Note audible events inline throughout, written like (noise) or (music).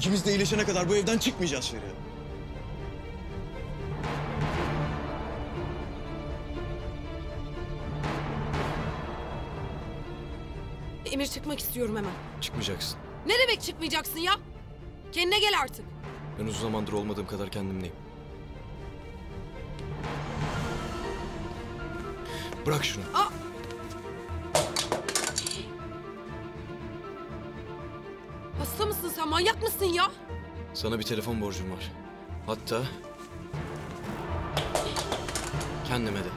İkimiz de iyileşene kadar bu evden çıkmayacağız Feriha. Emir çıkmak istiyorum hemen. Çıkmayacaksın. Ne demek çıkmayacaksın ya? Kendine gel artık. Ben uzun zamandır olmadığım kadar kendimdeyim. Bırak şunu. Hasta Manyak mısın ya? Sana bir telefon borcum var. Hatta... Kendime de.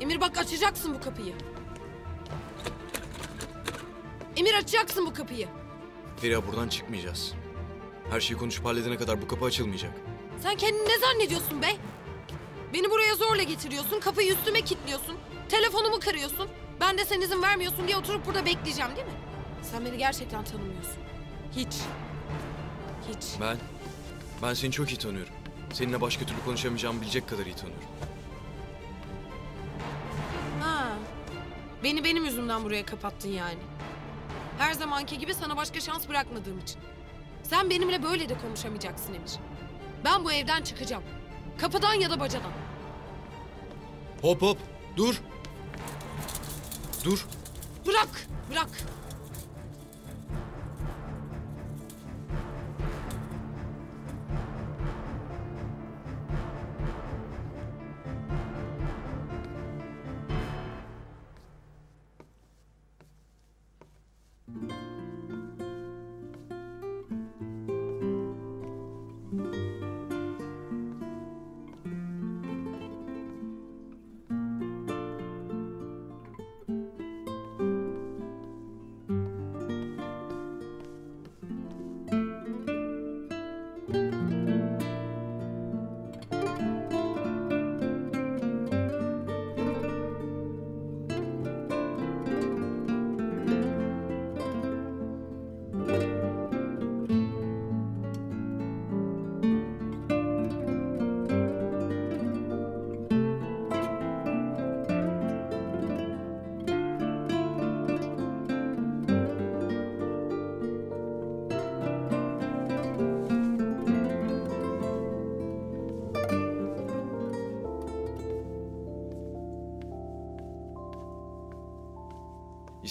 Emir bak açacaksın bu kapıyı. Emir açacaksın bu kapıyı. Feriha buradan çıkmayacağız. Her şeyi konuşup halledene kadar bu kapı açılmayacak. Sen kendini ne zannediyorsun be? Beni buraya zorla getiriyorsun, kapıyı üstüme kilitliyorsun, telefonumu kırıyorsun. Ben de sen izin vermiyorsun diye oturup burada bekleyeceğim değil mi? Sen beni gerçekten tanımıyorsun. Hiç. Hiç. Ben... Ben seni çok iyi tanıyorum. Seninle başka türlü konuşamayacağımı bilecek kadar iyi tanıyorum. Ha. Beni benim yüzümden buraya kapattın yani. Her zamanki gibi sana başka şans bırakmadığım için. Sen benimle böyle de konuşamayacaksın Emir. Ben bu evden çıkacağım. Kapıdan ya da bacadan. Hop hop! Dur! Dur! Bırak, bırak.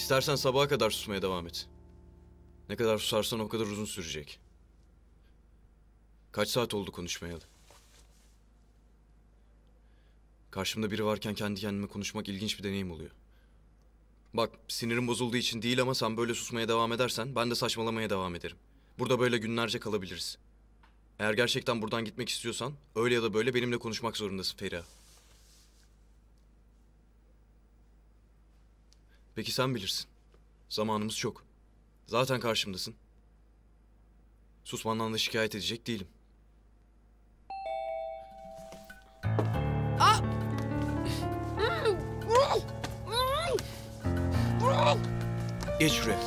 İstersen sabaha kadar susmaya devam et. Ne kadar susarsan o kadar uzun sürecek. Kaç saat oldu konuşmayalı? Karşımda biri varken kendi kendime konuşmak ilginç bir deneyim oluyor. Bak sinirim bozulduğu için değil ama sen böyle susmaya devam edersen ben de saçmalamaya devam ederim. Burada böyle günlerce kalabiliriz. Eğer gerçekten buradan gitmek istiyorsan öyle ya da böyle benimle konuşmak zorundasın Feriha. Peki sen bilirsin. Zamanımız çok. Zaten karşımdasın. Susmandan da şikayet edecek değilim. Aa! Geç şuraya.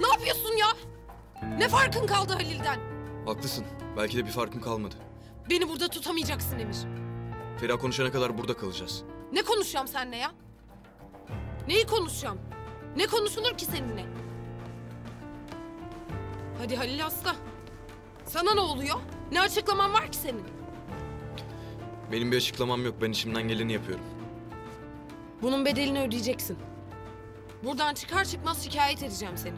Ne yapıyorsun ya? Ne farkın kaldı Halil'den? Haklısın. Belki de bir farkım kalmadı. Beni burada tutamayacaksın Emir. Feriha konuşana kadar burada kalacağız. Ne konuşacağım seninle ya? Neyi konuşacağım? Ne konuşulur ki seninle? Hadi Halil Asla. Sana ne oluyor? Ne açıklaman var ki senin? Benim bir açıklamam yok. Ben işimden geleni yapıyorum. Bunun bedelini ödeyeceksin. Buradan çıkar çıkmaz şikayet edeceğim seni.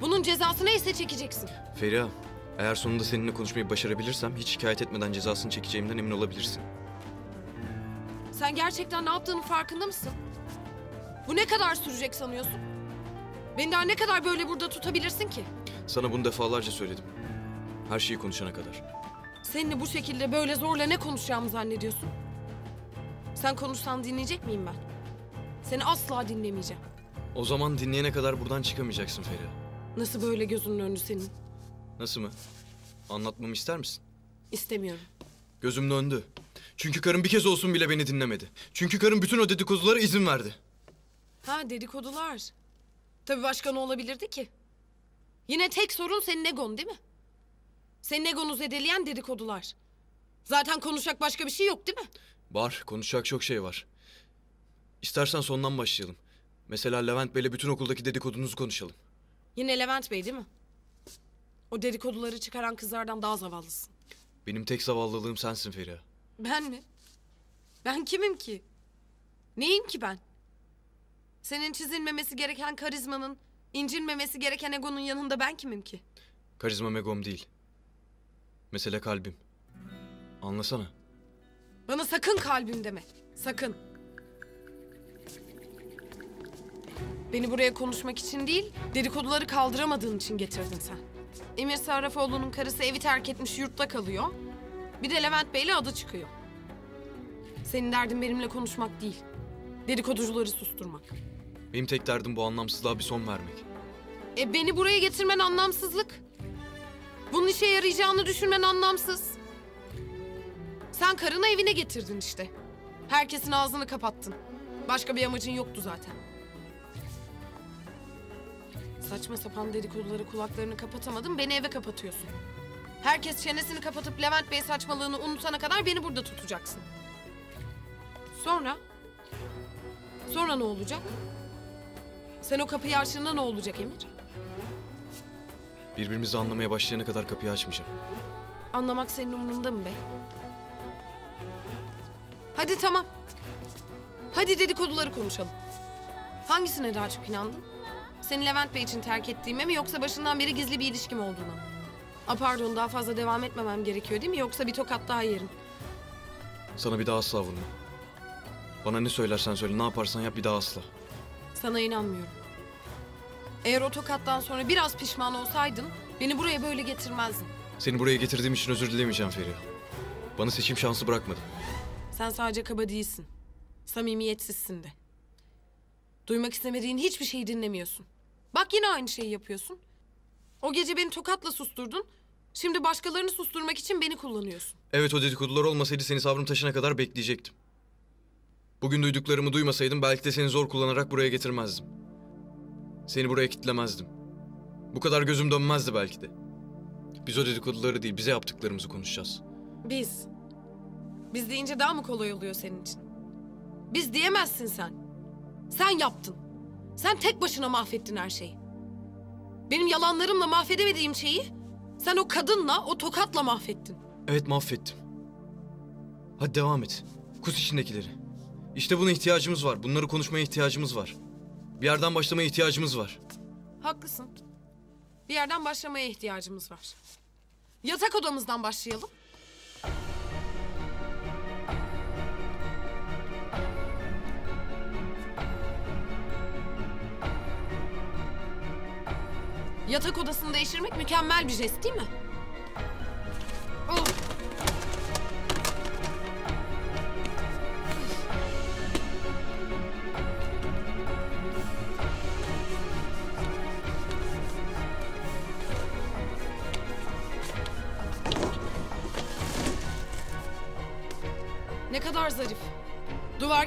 Bunun cezası neyse çekeceksin. Feriha, eğer sonunda seninle konuşmayı başarabilirsem hiç şikayet etmeden cezasını çekeceğimden emin olabilirsin. Sen gerçekten ne yaptığının farkında mısın? Bu ne kadar sürecek sanıyorsun? Beni daha ne kadar böyle burada tutabilirsin ki? Sana bunu defalarca söyledim. Her şeyi konuşana kadar. Seninle bu şekilde böyle zorla ne konuşacağımı zannediyorsun? Sen konuşsan dinleyecek miyim ben? Seni asla dinlemeyeceğim. O zaman dinleyene kadar buradan çıkamayacaksın Feriha. Nasıl böyle gözünün önü senin? Nasıl mı? Anlatmamı ister misin? İstemiyorum. Gözüm döndü. Çünkü karım bir kez olsun bile beni dinlemedi. Çünkü karım bütün o dedikodulara izin verdi. Ha dedikodular. Tabii başka ne olabilirdi ki? Yine tek sorun senin egon değil mi? Senin egonu zedeleyen dedikodular. Zaten konuşacak başka bir şey yok değil mi? Var, konuşacak çok şey var. İstersen sondan başlayalım. Mesela Levent Bey'le bütün okuldaki dedikodunuzu konuşalım. Yine Levent Bey değil mi? O dedikoduları çıkaran kızlardan daha zavallısın. Benim tek zavallılığım sensin Feriha. Ben mi? Ben kimim ki? Neyim ki ben? Senin çizilmemesi gereken karizmanın, incinmemesi gereken egonun yanında ben kimim ki? Karizma megom değil. Mesele kalbim. Anlasana. Bana sakın kalbim deme. Sakın. Beni buraya konuşmak için değil, dedikoduları kaldıramadığın için getirdin sen. Emir Sarrafoğlu'nun karısı evi terk etmiş yurtta kalıyor. Bir de Levent Bey'le adı çıkıyor. Senin derdin benimle konuşmak değil. Dedikoducuları susturmak. Benim tek derdim bu anlamsızlığa bir son vermek. E beni buraya getirmen anlamsızlık. Bunun işe yarayacağını düşünmen anlamsız. Sen karını evine getirdin işte. Herkesin ağzını kapattın. Başka bir amacın yoktu zaten. Saçma sapan dedikoduları kulaklarını kapatamadın, beni eve kapatıyorsun. Herkes çenesini kapatıp Levent Bey saçmalığını unutana kadar beni burada tutacaksın. Sonra? Sonra ne olacak? Sen o kapıyı açtığında ne olacak Emir? Birbirimizi anlamaya başlayana kadar kapıyı açmayacağım. Anlamak senin umurunda mı be? Hadi tamam. Hadi dedikoduları konuşalım. Hangisine daha çok inandın? Seni Levent Bey için terk ettiğime mi yoksa başından beri gizli bir ilişkim olduğuna mı? A pardon daha fazla devam etmemem gerekiyor değil mi yoksa bir tokat daha yerim. Sana bir daha asla vurma. Bana ne söylersen söyle, ne yaparsan yap bir daha asla. Sana inanmıyorum. Eğer o tokattan sonra biraz pişman olsaydın beni buraya böyle getirmezdin. Seni buraya getirdiğim için özür dilemeyeceğim Feriha. Bana seçim şansı bırakmadın. Sen sadece kaba değilsin. Samimiyetsizsin de. Duymak istemediğin hiçbir şeyi dinlemiyorsun. Bak yine aynı şeyi yapıyorsun. O gece beni tokatla susturdun. Şimdi başkalarını susturmak için beni kullanıyorsun. Evet o dedikodular olmasaydı seni sabrım taşına kadar bekleyecektim. Bugün duyduklarımı duymasaydım belki de seni zor kullanarak buraya getirmezdim. Seni buraya kitlemezdim. Bu kadar gözüm dönmezdi belki de. Biz o dedikoduları değil, bize yaptıklarımızı konuşacağız. Biz. Biz deyince daha mı kolay oluyor senin için? Biz diyemezsin sen. Sen yaptın. Sen tek başına mahvettin her şeyi. Benim yalanlarımla mahvedemediğim şeyi sen o kadınla, o tokatla mahvettin. Evet mahvettim. Hadi devam et. Kus içindekileri. İşte buna ihtiyacımız var. Bunları konuşmaya ihtiyacımız var. Bir yerden başlamaya ihtiyacımız var. Haklısın. Bir yerden başlamaya ihtiyacımız var. Yatak odamızdan başlayalım. Yatak odasını değiştirmek mükemmel bir jest değil mi? Oh.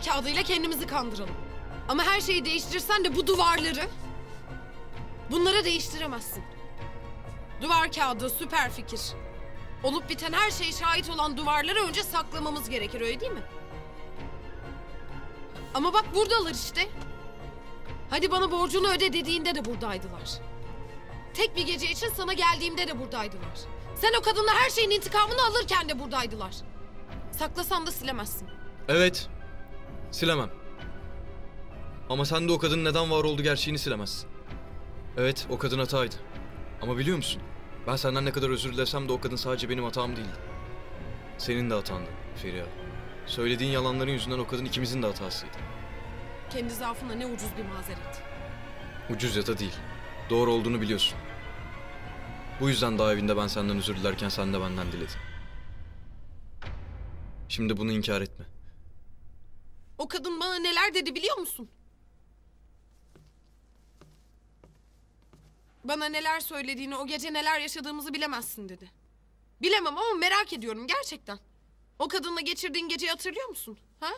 Kağıdıyla kendimizi kandıralım. Ama her şeyi değiştirirsen de bu duvarları... Bunları değiştiremezsin. Duvar kağıdı süper fikir. Olup biten her şeye şahit olan duvarları önce saklamamız gerekir öyle değil mi? Ama bak buradalar işte. Hadi bana borcunu öde dediğinde de buradaydılar. Tek bir gece için sana geldiğimde de buradaydılar. Sen o kadınla her şeyin intikamını alırken de buradaydılar. Saklasan da silemezsin. Evet. Silemem. Ama sen de o kadının neden var olduğu gerçeğini silemezsin. Evet, o kadın hataydı. Ama biliyor musun? Ben senden ne kadar özür dilesem de o kadın sadece benim hatam değildi. Senin de hatandı Feriha. Söylediğin yalanların yüzünden o kadın ikimizin de hatasıydı. Kendi zaafına ne ucuz bir mazeret. Ucuz ya da değil. Doğru olduğunu biliyorsun. Bu yüzden daha evinde ben senden özür dilerken sen de benden diledin. Şimdi bunu inkar etme. O kadın bana neler dedi biliyor musun? Bana neler söylediğini, o gece neler yaşadığımızı bilemezsin dedi. Bilemem ama merak ediyorum gerçekten. O kadınla geçirdiğin geceyi hatırlıyor musun? Ha?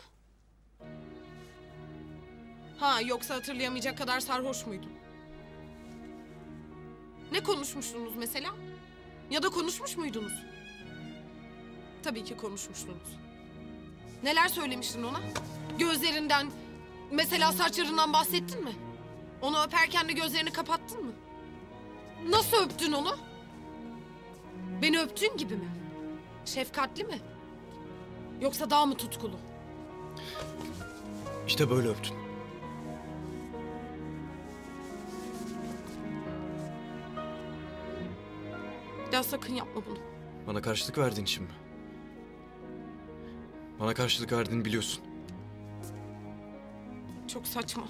Ha yoksa hatırlayamayacak kadar sarhoş muydun? Ne konuşmuştunuz mesela? Ya da konuşmuş muydunuz? Tabii ki konuşmuştunuz. Neler söylemiştin ona? Gözlerinden, mesela saçlarından bahsettin mi? Onu öperken de gözlerini kapattın mı? Nasıl öptün onu? Beni öptüğün gibi mi? Şefkatli mi? Yoksa daha mı tutkulu? İşte böyle öptüm. Daha sakın yapma bunu. Bana karşılık verdiğin için mi? Bana karşılık verdiğini biliyorsun. Çok saçma.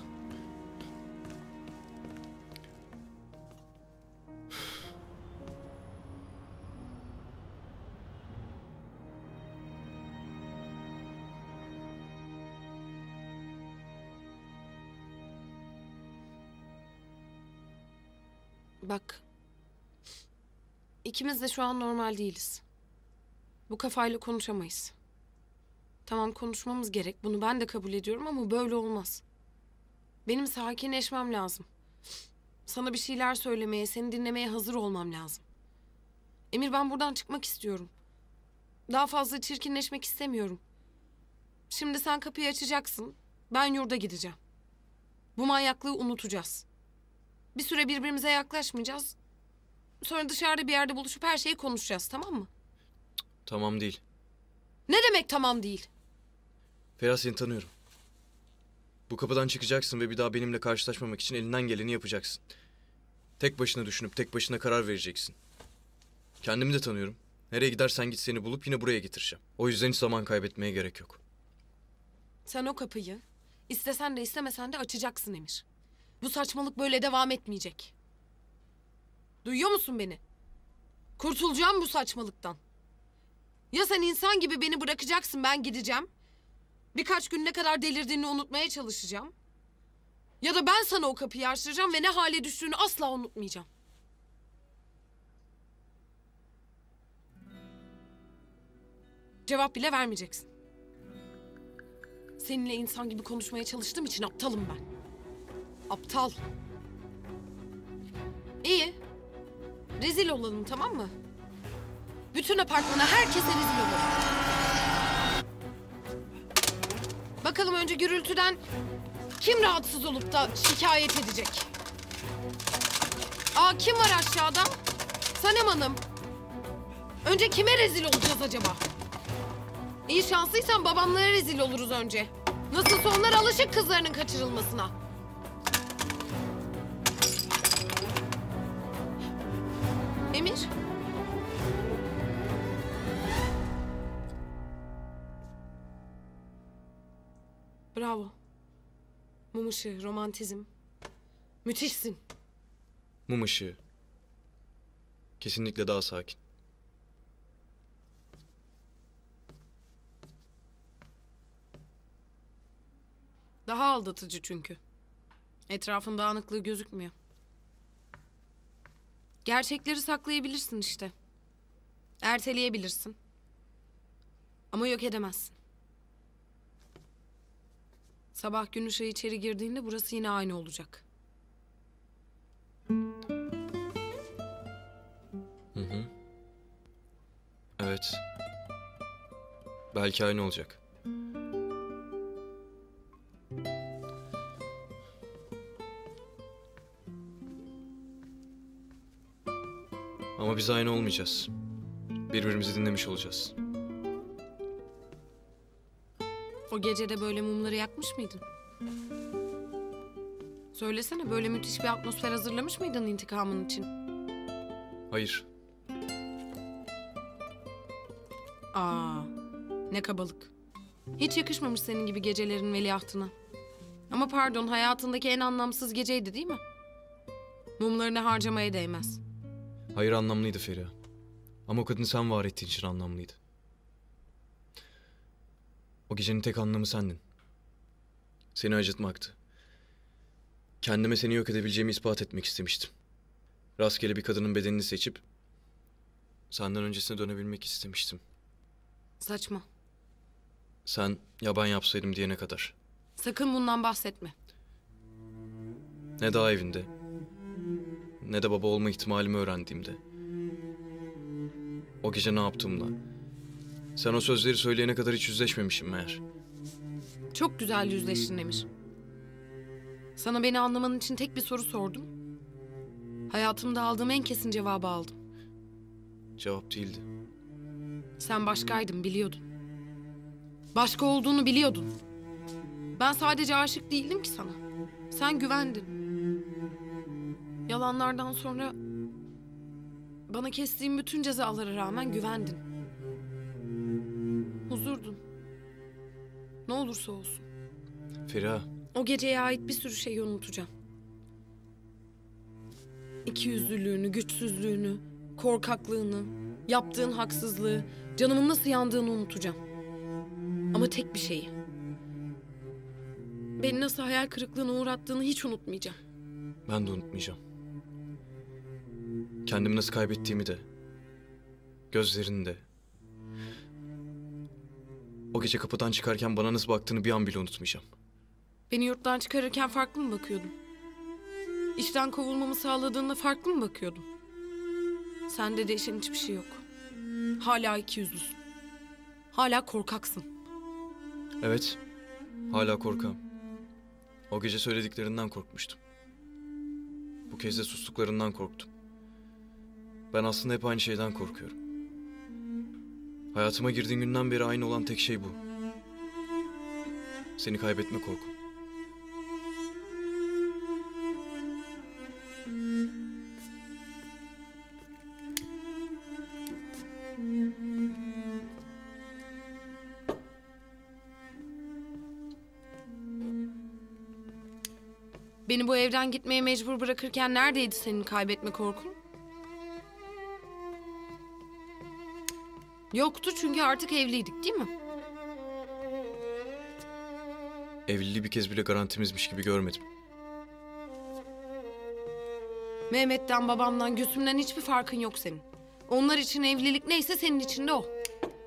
Bak. İkimiz de şu an normal değiliz. Bu kafayla konuşamayız. Tamam konuşmamız gerek. Bunu ben de kabul ediyorum ama böyle olmaz. Benim sakinleşmem lazım. Sana bir şeyler söylemeye, seni dinlemeye hazır olmam lazım. Emir ben buradan çıkmak istiyorum. Daha fazla çirkinleşmek istemiyorum. Şimdi sen kapıyı açacaksın. Ben yurda gideceğim. Bu manyaklığı unutacağız. Bir süre birbirimize yaklaşmayacağız. Sonra dışarıda bir yerde buluşup her şeyi konuşacağız tamam mı? Tamam değil. Ne demek tamam değil? Ferhat seni tanıyorum. Bu kapıdan çıkacaksın ve bir daha benimle karşılaşmamak için elinden geleni yapacaksın. Tek başına düşünüp tek başına karar vereceksin. Kendimi de tanıyorum. Nereye gidersen git seni bulup yine buraya getireceğim. O yüzden hiç zaman kaybetmeye gerek yok. Sen o kapıyı istesen de istemesen de açacaksın Emir. Bu saçmalık böyle devam etmeyecek. Duyuyor musun beni? Kurtulacağım bu saçmalıktan. Ya sen insan gibi beni bırakacaksın ben gideceğim. Birkaç gün ne kadar delirdiğini unutmaya çalışacağım. Ya da ben sana o kapıyı açtıracağım ve ne hale düştüğünü asla unutmayacağım. Cevap bile vermeyeceksin. Seninle insan gibi konuşmaya çalıştığım için aptalım ben. Aptal. İyi. Rezil olalım tamam mı? Bütün apartmana herkese rezil olalım. Bakalım önce gürültüden kim rahatsız olup da şikayet edecek? Aa kim var aşağıda? Sanem Hanım. Önce kime rezil olacağız acaba? İyi şanslıysan babamlara rezil oluruz önce. Nasılsa onlar alışık kızlarının kaçırılmasına. Emir? Bravo. Mum ışığı, romantizm. Müthişsin. Mum ışığı. Kesinlikle daha sakin. Daha aldatıcı çünkü. Etrafın dağınıklığı gözükmüyor. Gerçekleri saklayabilirsin işte. Erteleyebilirsin. Ama yok edemezsin. Sabah gün ışığı içeri girdiğinde burası yine aynı olacak. Evet. Belki aynı olacak. Ama biz aynı olmayacağız. Birbirimizi dinlemiş olacağız. Gece de böyle mumları yakmış mıydın? Söylesene böyle müthiş bir atmosfer hazırlamış mıydın intikamın için? Hayır. Aa, ne kabalık. Hiç yakışmamış senin gibi gecelerin veliahtına. Ama pardon hayatındaki en anlamsız geceydi değil mi? Mumlarını harcamaya değmez. Hayır anlamlıydı Feriha. Ama o kadını sen var ettiğin için anlamlıydı. O gecenin tek anlamı sendin. Seni acıtmaktı. Kendime seni yok edebileceğimi ispat etmek istemiştim. Rastgele bir kadının bedenini seçip senden öncesine dönebilmek istemiştim. Saçma. Sen ya ben yapsaydım diyene kadar. Sakın bundan bahsetme. Ne daha evinde. Ne de baba olma ihtimalimi öğrendiğimde. O gece ne yaptığımla. Sen o sözleri söyleyene kadar hiç yüzleşmemişim meğer. Çok güzel yüzleştin Emir. Sana beni anlaman için tek bir soru sordum. Hayatımda aldığım en kesin cevabı aldım. Cevap değildi. Sen başkaydın biliyordun. Başka olduğunu biliyordun. Ben sadece aşık değildim ki sana. Sen güvendin. Yalanlardan sonra bana kestiğim bütün cezalara rağmen güvendin. Ne olursa olsun. Feriha, O geceye ait bir sürü şeyi unutacağım. İkiyüzlülüğünü, güçsüzlüğünü, korkaklığını, yaptığın haksızlığı, canımın nasıl yandığını unutacağım. Ama tek bir şeyi. Beni nasıl hayal kırıklığına uğrattığını hiç unutmayacağım. ben de unutmayacağım. Kendimi nasıl kaybettiğimi de. Gözlerini de. O gece kapıdan çıkarken bana nasıl baktığını bir an bile unutmayacağım. Beni yurttan çıkarırken farklı mı bakıyordun? İşten kovulmamı sağladığında farklı mı bakıyordun? Sende değişen hiçbir şey yok. Hala ikiyüzlüsün. Hala korkaksın. Evet, hala korkam. O gece söylediklerinden korkmuştum. Bu kez de sustuklarından korktum. Ben aslında hep aynı şeyden korkuyorum. Hayatıma girdiğin günden beri aynı olan tek şey bu. Seni kaybetme korkum. Beni bu evden gitmeye mecbur bırakırken neredeydi senin kaybetme korkun? Yoktu çünkü artık evliydik değil mi? Evliliği bir kez bile garantimizmiş gibi görmedim. Mehmet'ten, babamdan, Gülsüm'den hiçbir farkın yok senin. Onlar için evlilik neyse senin için de o.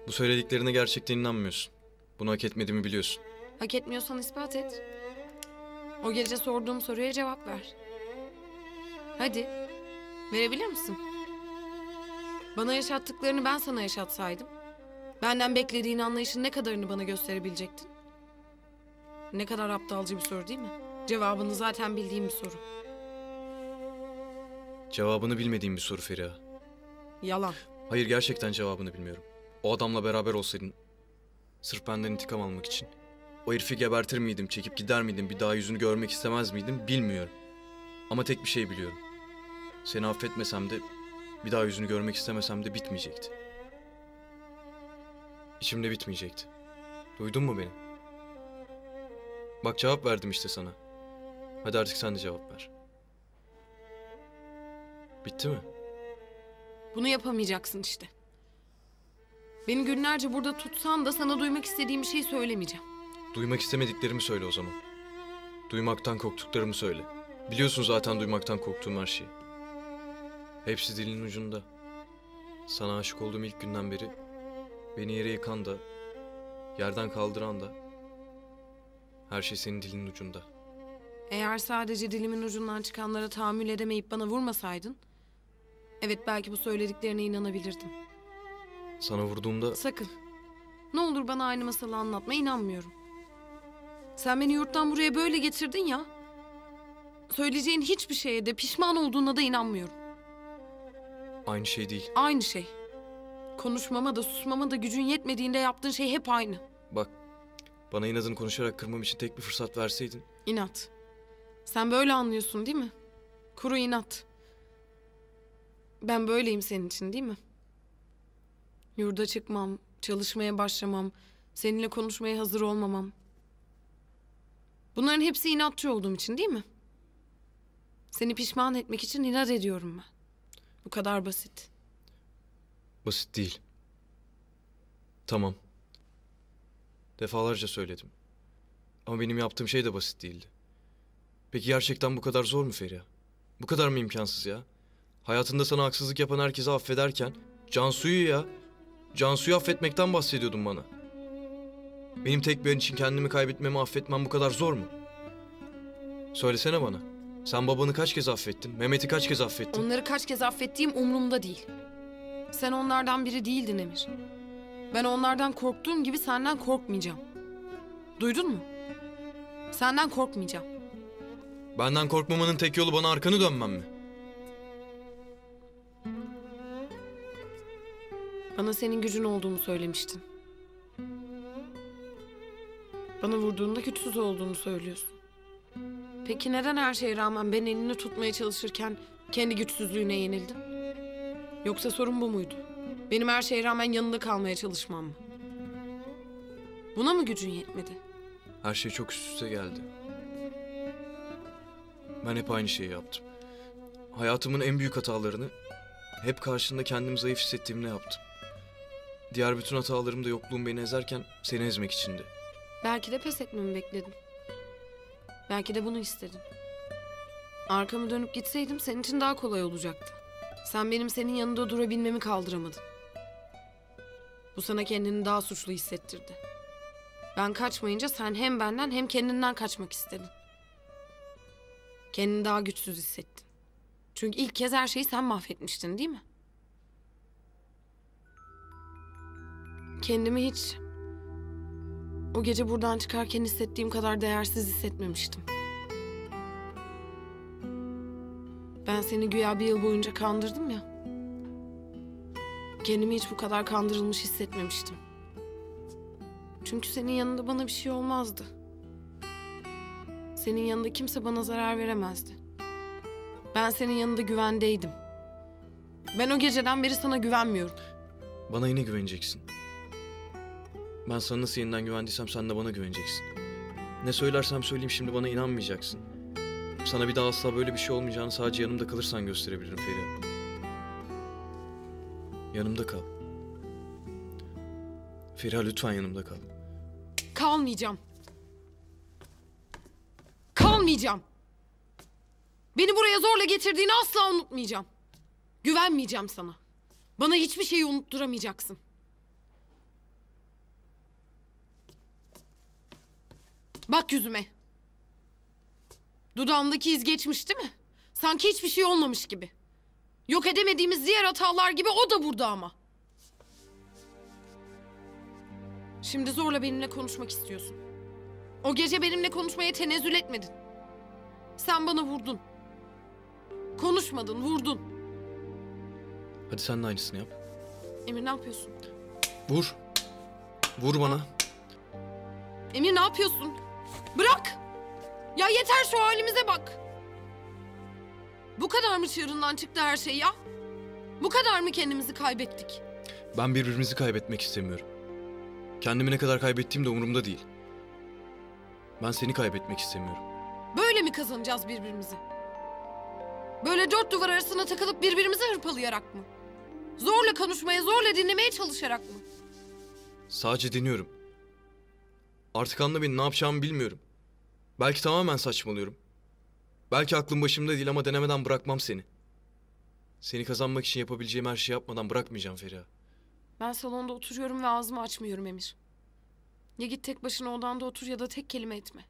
Bu söylediklerine gerçekten inanmıyorsun. Bunu hak etmediğimi biliyorsun. Hak etmiyorsan ispat et. O gece sorduğum soruya cevap ver. Hadi. Verebilir misin? Bana yaşattıklarını ben sana yaşatsaydım. Benden beklediğin anlayışın ne kadarını bana gösterebilecektin? Ne kadar aptalca bir soru değil mi? Cevabını zaten bildiğim bir soru. Cevabını bilmediğim bir soru Feriha. Yalan. Hayır gerçekten cevabını bilmiyorum. O adamla beraber olsaydın sırf benden intikam almak için. O herifi gebertir miydim, çekip gider miydim, bir daha yüzünü görmek istemez miydim bilmiyorum. Ama tek bir şey biliyorum. Seni affetmesem de bir daha yüzünü görmek istemesem de bitmeyecekti. İçimde bitmeyecekti. Duydun mu beni? Bak cevap verdim işte sana. Hadi artık sen de cevap ver. Bitti mi? Bunu yapamayacaksın işte. Beni günlerce burada tutsan da sana duymak istediğim bir şey söylemeyeceğim. Duymak istemediklerimi söyle o zaman. Duymaktan korktuklarımı söyle. Biliyorsun zaten duymaktan korktuğum her şeyi. Hepsi dilin ucunda. Sana aşık olduğum ilk günden beri beni yere yıkan da, yerden kaldıran da her şey senin dilin ucunda. Eğer sadece dilimin ucundan çıkanlara tahammül edemeyip bana vurmasaydın... Evet belki bu söylediklerine inanabilirdim. Sana vurduğumda Sakın. Ne olur bana aynı masalı anlatma inanmıyorum. Sen beni yurttan buraya böyle getirdin ya. Söyleyeceğin hiçbir şeye de pişman olduğuna da inanmıyorum. Aynı şey değil. Aynı şey. Konuşmama da susmama da gücün yetmediğinde yaptığın şey hep aynı. Bak, bana inadını konuşarak kırmam için tek bir fırsat verseydin İnat. Sen böyle anlıyorsun değil mi? Kuru inat. Ben böyleyim senin için değil mi? Yurda çıkmam, çalışmaya başlamam, seninle konuşmaya hazır olmamam. Bunların hepsi inatçı olduğum için değil mi? Seni pişman etmek için inat ediyorum ben. Bu kadar basit. basit değil. Tamam. Defalarca söyledim. Ama benim yaptığım şey de basit değildi. Peki gerçekten bu kadar zor mu Feriha? Bu kadar mı imkansız ya? Hayatında sana haksızlık yapan herkesi affederken Cansu'yu ya. Cansu'yu affetmekten bahsediyordun bana. Benim tek bir an için kendimi kaybetmemi affetmem bu kadar zor mu? Söylesene bana. Sen babanı kaç kez affettin? Mehmet'i kaç kez affettin? Onları kaç kez affettiğim umurumda değil. Sen onlardan biri değildin Emir. Ben onlardan korktuğum gibi senden korkmayacağım. Duydun mu? Senden korkmayacağım. Benden korkmamanın tek yolu bana arkanı dönmem mi? Bana senin gücün olduğunu söylemiştin. Bana vurduğunda güçsüz olduğunu söylüyorsun. Peki neden her şeye rağmen ben elini tutmaya çalışırken kendi güçsüzlüğüne yenildin? Yoksa sorun bu muydu? Benim her şeye rağmen yanında kalmaya çalışmam mı? Buna mı gücün yetmedi? Her şey çok üst üste geldi. Ben hep aynı şeyi yaptım. Hayatımın en büyük hatalarını hep karşında kendimi zayıf hissettiğimde yaptım. Diğer bütün hatalarım da yokluğum beni ezerken seni ezmek içindi. Belki de pes etmemi bekledin. Belki de bunu istedin. Arkamı dönüp gitseydim senin için daha kolay olacaktı. Sen benim senin yanında durabilmemi kaldıramadın. Bu sana kendini daha suçlu hissettirdi. Ben kaçmayınca sen hem benden hem kendinden kaçmak istedin. Kendini daha güçsüz hissettin. Çünkü ilk kez her şeyi sen mahvetmiştin değil mi? Kendimi hiç o gece buradan çıkarken hissettiğim kadar değersiz hissetmemiştim. Ben seni güya bir yıl boyunca kandırdım ya. Kendimi hiç bu kadar kandırılmış hissetmemiştim. Çünkü senin yanında bana bir şey olmazdı. Senin yanında kimse bana zarar veremezdi. Ben senin yanında güvendeydim. Ben o geceden beri sana güvenmiyorum. Bana yine güveneceksin. Ben sana nasıl yeniden güvendiysem sen de bana güveneceksin. Ne söylersem söyleyeyim şimdi bana inanmayacaksın. Sana bir daha asla böyle bir şey olmayacağını sadece yanımda kalırsan gösterebilirim Feriha. Yanımda kal. Feriha lütfen yanımda kal. Kalmayacağım. Kalmayacağım. Beni buraya zorla getirdiğini asla unutmayacağım. Güvenmeyeceğim sana. Bana hiçbir şeyi unutturamayacaksın. Bak yüzüme. Dudağımdaki iz geçmiş değil mi? Sanki hiçbir şey olmamış gibi. Yok edemediğimiz diğer hatalar gibi o da burada ama. Şimdi zorla benimle konuşmak istiyorsun. O gece benimle konuşmaya tenezzül etmedin. Sen bana vurdun. Konuşmadın, vurdun. Hadi sen de aynısını yap. Emir ne yapıyorsun? Vur. Vur bana. Emir ne yapıyorsun? Bırak! Ya yeter şu halimize bak. Bu kadar mı çığırından çıktı her şey ya? Bu kadar mı kendimizi kaybettik? Ben birbirimizi kaybetmek istemiyorum. Kendimi ne kadar kaybettiğim de umurumda değil. Ben seni kaybetmek istemiyorum. Böyle mi kazanacağız birbirimizi? Böyle dört duvar arasına takılıp birbirimizi hırpalayarak mı? Zorla konuşmaya, zorla dinlemeye çalışarak mı? Sadece deniyorum. Artık anla beni ne yapacağımı bilmiyorum. Belki tamamen saçmalıyorum. Belki aklım başımda değil ama denemeden bırakmam seni. Seni kazanmak için yapabileceğim her şeyi yapmadan bırakmayacağım Feriha. Ben salonda oturuyorum ve ağzımı açmıyorum Emir. Ya git tek başına odanda otur ya da tek kelime etme.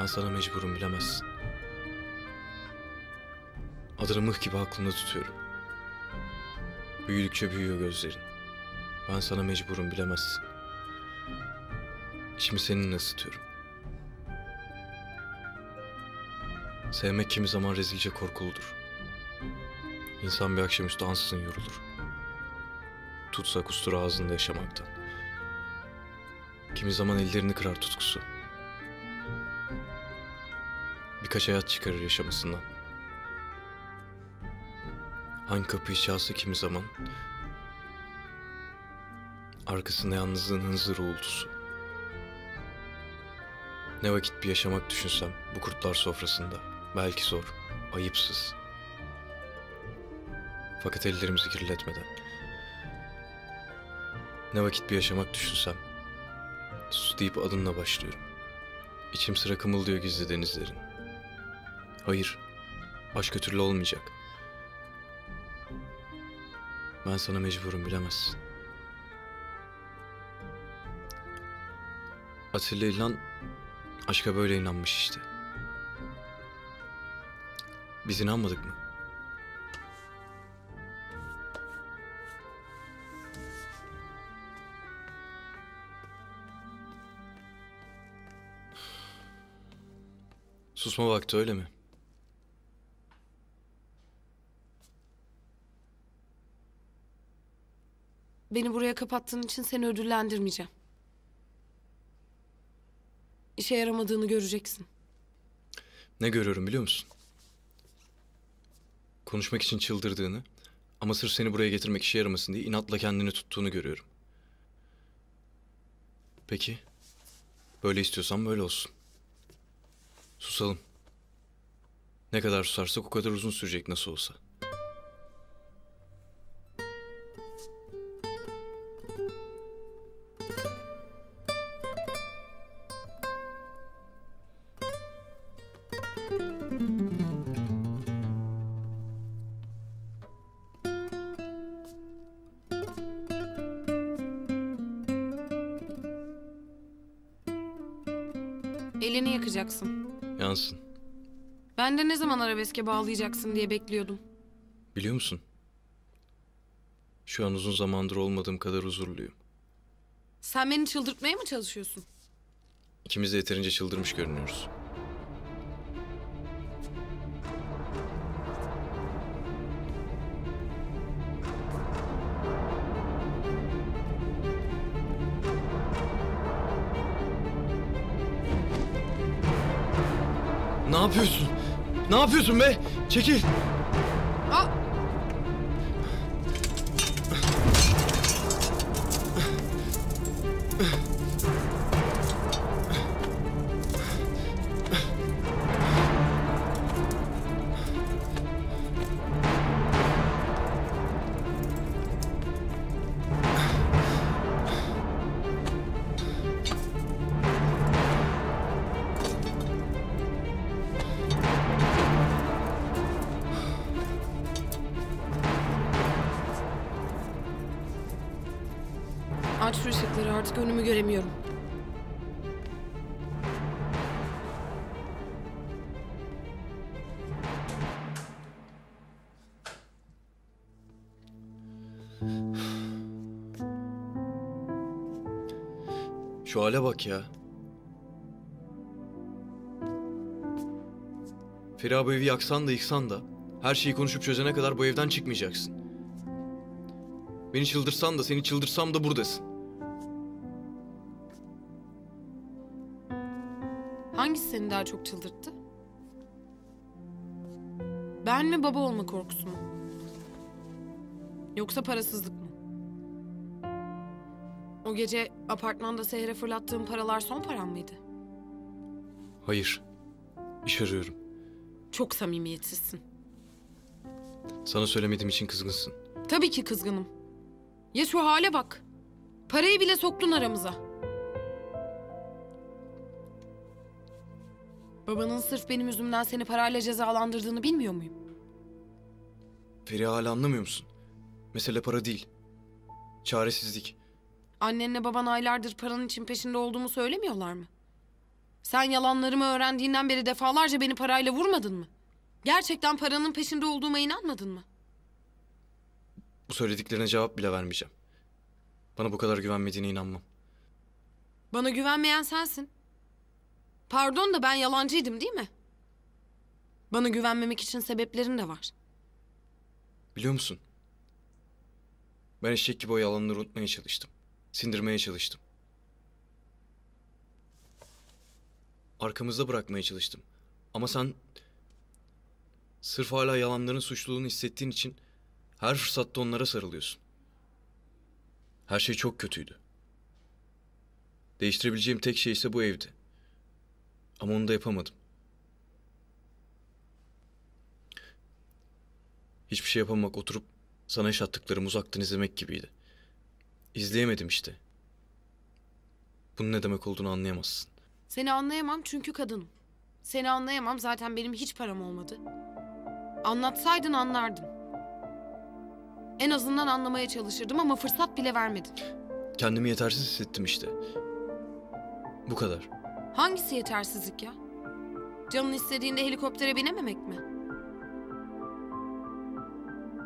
Ben sana mecburum bilemezsin. Adını mıh gibi aklımda tutuyorum. Büyüdükçe büyüyor gözlerin. Ben sana mecburum bilemezsin. İçimi seninle ısıtıyorum. Sevmek kimi zaman rezilce korkuludur. İnsan bir akşamüstü ansızın yorulur. Tutsa kustur ağzında yaşamaktan. Kimi zaman ellerini kırar tutkusu. Birkaç hayat çıkarır yaşamasından. Hangi kapıyı çalsa kimi zaman arkasında yalnızlığın hınzır uğultusu. Ne vakit bir yaşamak düşünsem bu kurtlar sofrasında. Belki zor, ayıpsız. Fakat ellerimizi kirletmeden. Ne vakit bir yaşamak düşünsem. Sus deyip adınla başlıyorum. İçim sıra kımıldıyor gizli denizlerin. Hayır, başka türlü olmayacak. Ben sana mecburum bilemezsin. Atilla İlhan aşka böyle inanmış işte. Biz inanmadık mı? Susma vakti öyle mi? Beni buraya kapattığın için seni ödüllendirmeyeceğim. İşe yaramadığını göreceksin. Ne görüyorum biliyor musun? Konuşmak için çıldırdığını ama sırf seni buraya getirmek işe yaramasın diye inatla kendini tuttuğunu görüyorum. Peki. Böyle istiyorsan böyle olsun. Susalım. Ne kadar susarsak o kadar uzun sürecek nasıl olsa. Arabeske bağlayacaksın diye bekliyordum. Biliyor musun? Şu an uzun zamandır olmadığım kadar huzurluyum. Sen beni çıldırtmaya mı çalışıyorsun? İkimiz de yeterince çıldırmış görünüyoruz. Ne yapıyorsun be? Çekil. Şu hale bak ya. Feriha bu evi yaksan da yıksan da her şeyi konuşup çözene kadar bu evden çıkmayacaksın. Beni çıldırsan da seni çıldırsam da buradasın. Hangisi seni daha çok çıldırttı? Ben mi baba olma korkusu mu? Yoksa parasızlık mı? O gece apartmanda Seher'e fırlattığım paralar son param mıydı? Hayır. İş arıyorum. Çok samimiyetsizsin. Sana söylemediğim için kızgınsın. Tabii ki kızgınım. Ya şu hale bak. Parayı bile soktun aramıza. Babanın sırf benim yüzümden seni parayla cezalandırdığını bilmiyor muyum? Feriha hala anlamıyor musun? Mesele para değil. Çaresizlik. Annenle baban aylardır paranın için peşinde olduğumu söylemiyorlar mı? Sen yalanlarımı öğrendiğinden beri defalarca beni parayla vurmadın mı? Gerçekten paranın peşinde olduğuma inanmadın mı? Bu söylediklerine cevap bile vermeyeceğim. Bana bu kadar güvenmediğine inanmam. Bana güvenmeyen sensin. Pardon da ben yalancıydım değil mi? Bana güvenmemek için sebeplerin de var. Biliyor musun? Ben eşek gibi o yalanları unutmaya çalıştım. Sindirmeye çalıştım. Arkamızda bırakmaya çalıştım. Ama sen... Sırf hala yalanların suçluluğunu hissettiğin için her fırsatta onlara sarılıyorsun. Her şey çok kötüydü. Değiştirebileceğim tek şey ise bu evdi. Ama onu da yapamadım. Hiçbir şey yapamamak oturup sana yaşattıklarımı uzaktan izlemek gibiydi. İzleyemedim işte. Bunun ne demek olduğunu anlayamazsın. Seni anlayamam çünkü kadınım. Seni anlayamam zaten benim hiç param olmadı. Anlatsaydın anlardın. En azından anlamaya çalışırdım ama fırsat bile vermedin. Kendimi yetersiz hissettim işte. Bu kadar. Hangisi yetersizlik ya? Canın istediğinde helikoptere binememek mi?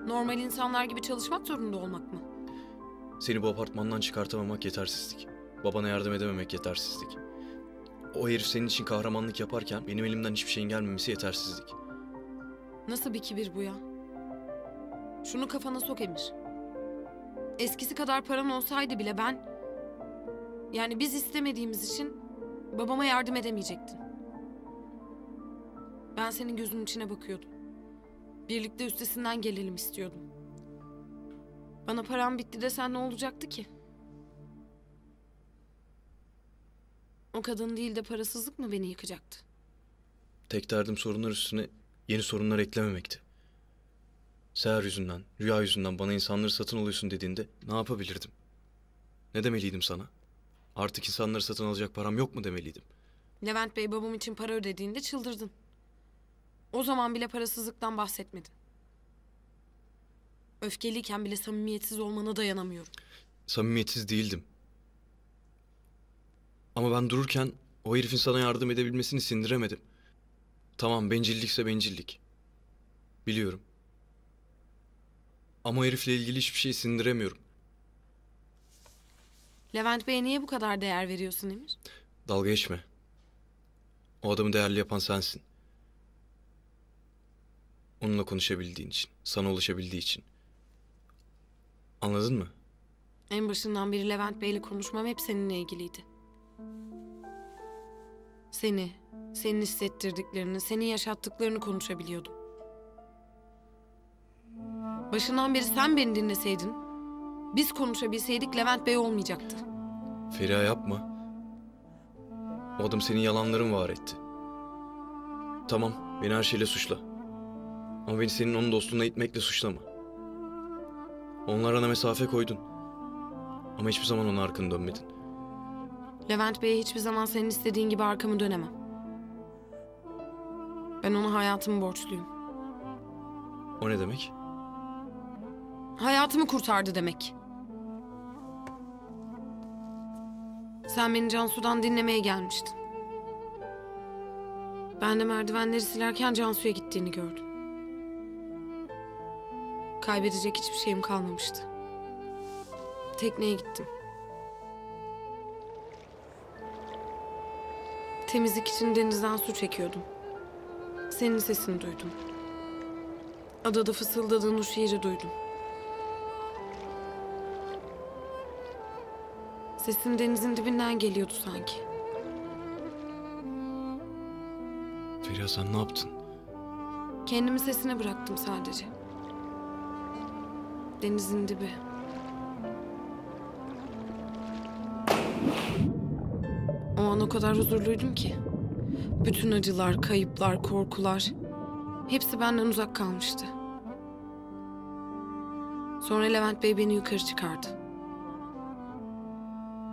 Normal insanlar gibi çalışmak zorunda olmak mı? Seni bu apartmandan çıkartamamak yetersizlik. Babana yardım edememek yetersizlik. O herif senin için kahramanlık yaparken benim elimden hiçbir şeyin gelmemesi yetersizlik. Nasıl bir kibir bu ya? Şunu kafana sok Emir. Eskisi kadar paran olsaydı bile ben... Yani biz istemediğimiz için babama yardım edemeyecektin. Ben senin gözünün içine bakıyordum. Birlikte üstesinden gelelim istiyordum. Bana param bitti desen ne olacaktı ki? O kadın değil de parasızlık mı beni yıkacaktı? Tek derdim sorunlar üstüne yeni sorunlar eklememekti. Seher yüzünden, rüya yüzünden bana insanları satın alıyorsun dediğinde ne yapabilirdim? Ne demeliydim sana? Artık insanları satın alacak param yok mu demeliydim? Levent Bey babam için para ödediğinde çıldırdın. O zaman bile parasızlıktan bahsetmedin. Öfkeliyken bile samimiyetsiz olmana dayanamıyorum. Samimiyetsiz değildim. Ama ben dururken o herifin sana yardım edebilmesini sindiremedim. Tamam bencillikse bencillik. Biliyorum. Ama o herifle ilgili hiçbir şey sindiremiyorum. Levent Bey'e niye bu kadar değer veriyorsun Emir? Dalga geçme. O adamı değerli yapan sensin. Onunla konuşabildiğin için, sana ulaşabildiği için. Anladın mı? En başından beri Levent Bey'le konuşmam hep seninle ilgiliydi. Seni, senin hissettirdiklerini, senin yaşattıklarını konuşabiliyordum. Başından beri sen beni dinleseydin, biz konuşabilseydik Levent Bey olmayacaktı. Feriha yapma. O adam senin yalanların var etti. Tamam, beni her şeyle suçla. Ama beni senin onun dostluğuna itmekle suçlama. Onlara mesafe koydun. Ama hiçbir zaman ona arkanı dönmedin. Levent Bey'e hiçbir zaman senin istediğin gibi arkamı dönemem. Ben ona hayatımı borçluyum. O ne demek? Hayatımı kurtardı demek. Sen beni Cansu'dan dinlemeye gelmiştin. Ben de merdivenleri silerken Cansu'ya gittiğini gördüm. Kaybedecek hiçbir şeyim kalmamıştı. Tekneye gittim. Temizlik için denizden su çekiyordum. Senin sesini duydum. Adada fısıldadığın o şiiri duydum. Sesin denizin dibinden geliyordu sanki. Feriha sen ne yaptın? Kendimi sesine bıraktım sadece. Denizin dibi. O an o kadar huzurluydum ki. Bütün acılar, kayıplar, korkular hepsi benden uzak kalmıştı. Sonra Levent Bey beni yukarı çıkardı.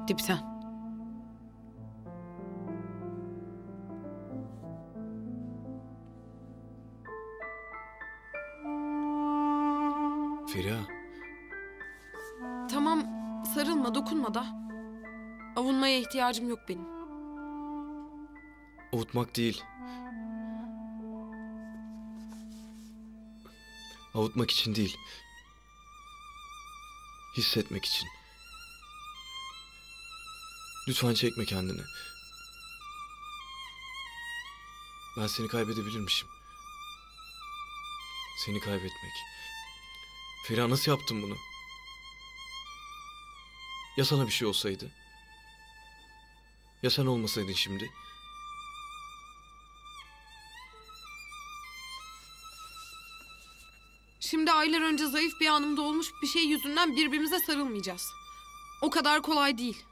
Dipten. Dokunma da. Avunmaya ihtiyacım yok benim. avutmak değil. Avutmak için değil. Hissetmek için. Lütfen çekme kendini. Ben seni kaybedebilirmişim. Seni kaybetmek. Feriha nasıl yaptın bunu? Ya sana bir şey olsaydı? Ya sen olmasaydın şimdi? Şimdi aylar önce zayıf bir anımda olmuş bir şey yüzünden birbirimize sarılmayacağız. O kadar kolay değil.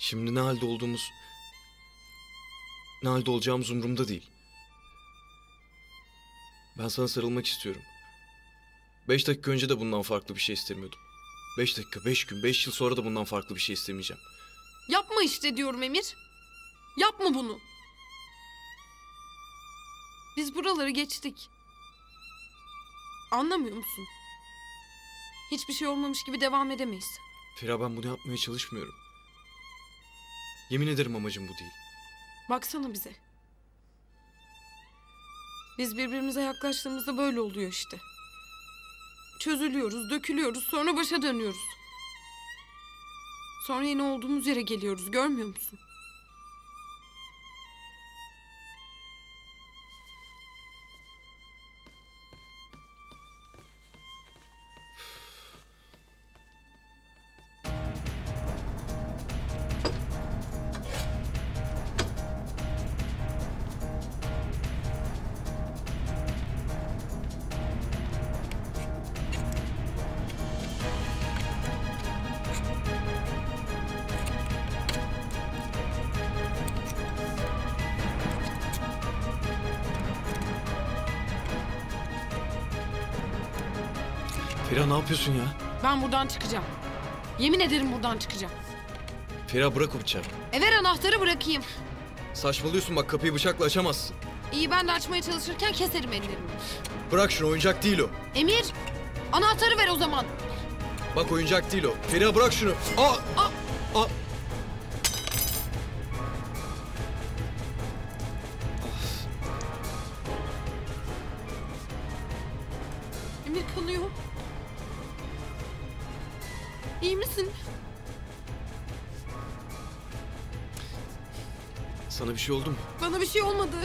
Şimdi ne halde olduğumuz... Ne halde olacağımız umurumda değil. Ben sana sarılmak istiyorum. Beş dakika önce de bundan farklı bir şey istemiyordum. Beş dakika, beş gün, beş yıl sonra da bundan farklı bir şey istemeyeceğim. Yapma işte diyorum Emir. Yapma bunu. Biz buraları geçtik. Anlamıyor musun? Hiçbir şey olmamış gibi devam edemeyiz. Feriha ben bunu yapmaya çalışmıyorum. Yemin ederim amacım bu değil. Baksana bize. Biz birbirimize yaklaştığımızda böyle oluyor işte. Çözülüyoruz, dökülüyoruz, sonra başa dönüyoruz. Sonra yine olduğumuz yere geliyoruz, görmüyor musun? Yapıyorsun ya? Ben buradan çıkacağım. Yemin ederim buradan çıkacağım. Feriha bırak o bıçağı. E ver anahtarı bırakayım. Saçmalıyorsun bak kapıyı bıçakla açamazsın. İyi ben de açmaya çalışırken keserim ellerimi. Bırak şunu oyuncak değil o. Emir, anahtarı ver o zaman. Bak oyuncak değil o. Feriha bırak şunu. Aa! Aa! Şey oldu mu? Bana bir şey olmadı.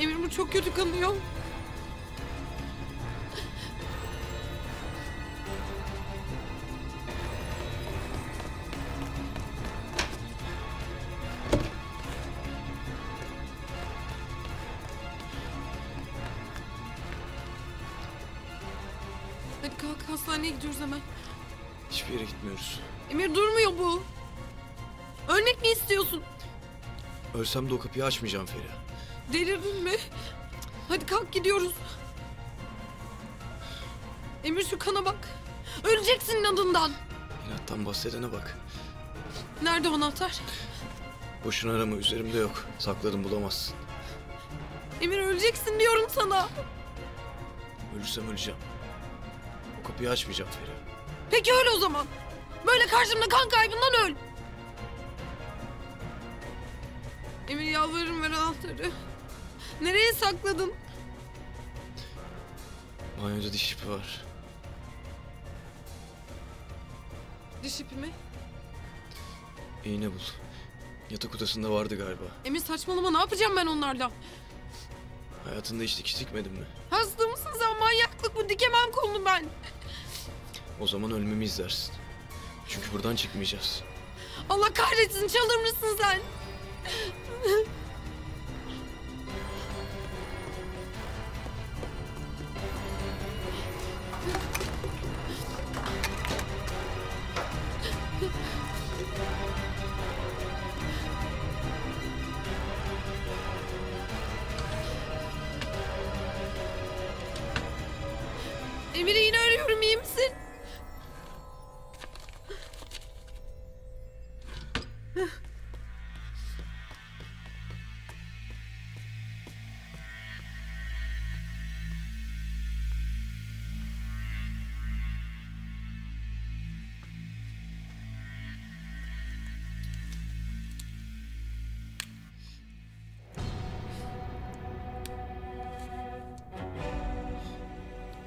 Emir bu çok kötü kanıyor. Gidiyoruz hemen. Hiçbir yere gitmiyoruz. Emir durmuyor bu. Ölmek mi istiyorsun? Ölsem de o kapıyı açmayacağım Feriha. Delirdin mi? Hadi kalk gidiyoruz. Emir şu kana bak. Öleceksin inadından. İnattan bahsedene bak. Nerede o anahtar? Boşuna arama üzerimde yok. Sakladım bulamazsın. Emir öleceksin diyorum sana. Ölürsem öleceğim. Kapıyı açmayacağım Feriha. Peki öl o zaman. Böyle karşımda kan kaybından öl. Emir yalvarırım ver anahtarı. Nereye sakladın? Banyoda diş ipi var. Diş ipi mi? İğne bul. Yatak odasında vardı galiba. Emir saçmalama ne yapacağım ben onlarla? Hayatında hiç dikiş dikmedin mi? Hasta mısın sen manyaklık bu dikemem kolunu ben. O zaman ölmemi izlersin. Çünkü buradan çıkmayacağız. Allah kahretsin çıldırmışsın sen.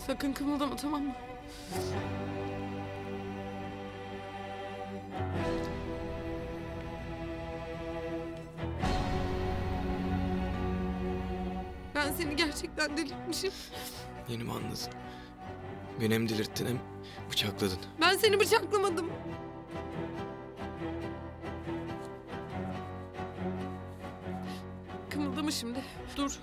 Sakın kımıldama tamam mı? Ben seni gerçekten delirtmişim. Yeni mi anladın? Beni hem delirttin hem bıçakladın. Ben seni bıçaklamadım. Kımıldama şimdi. Dur.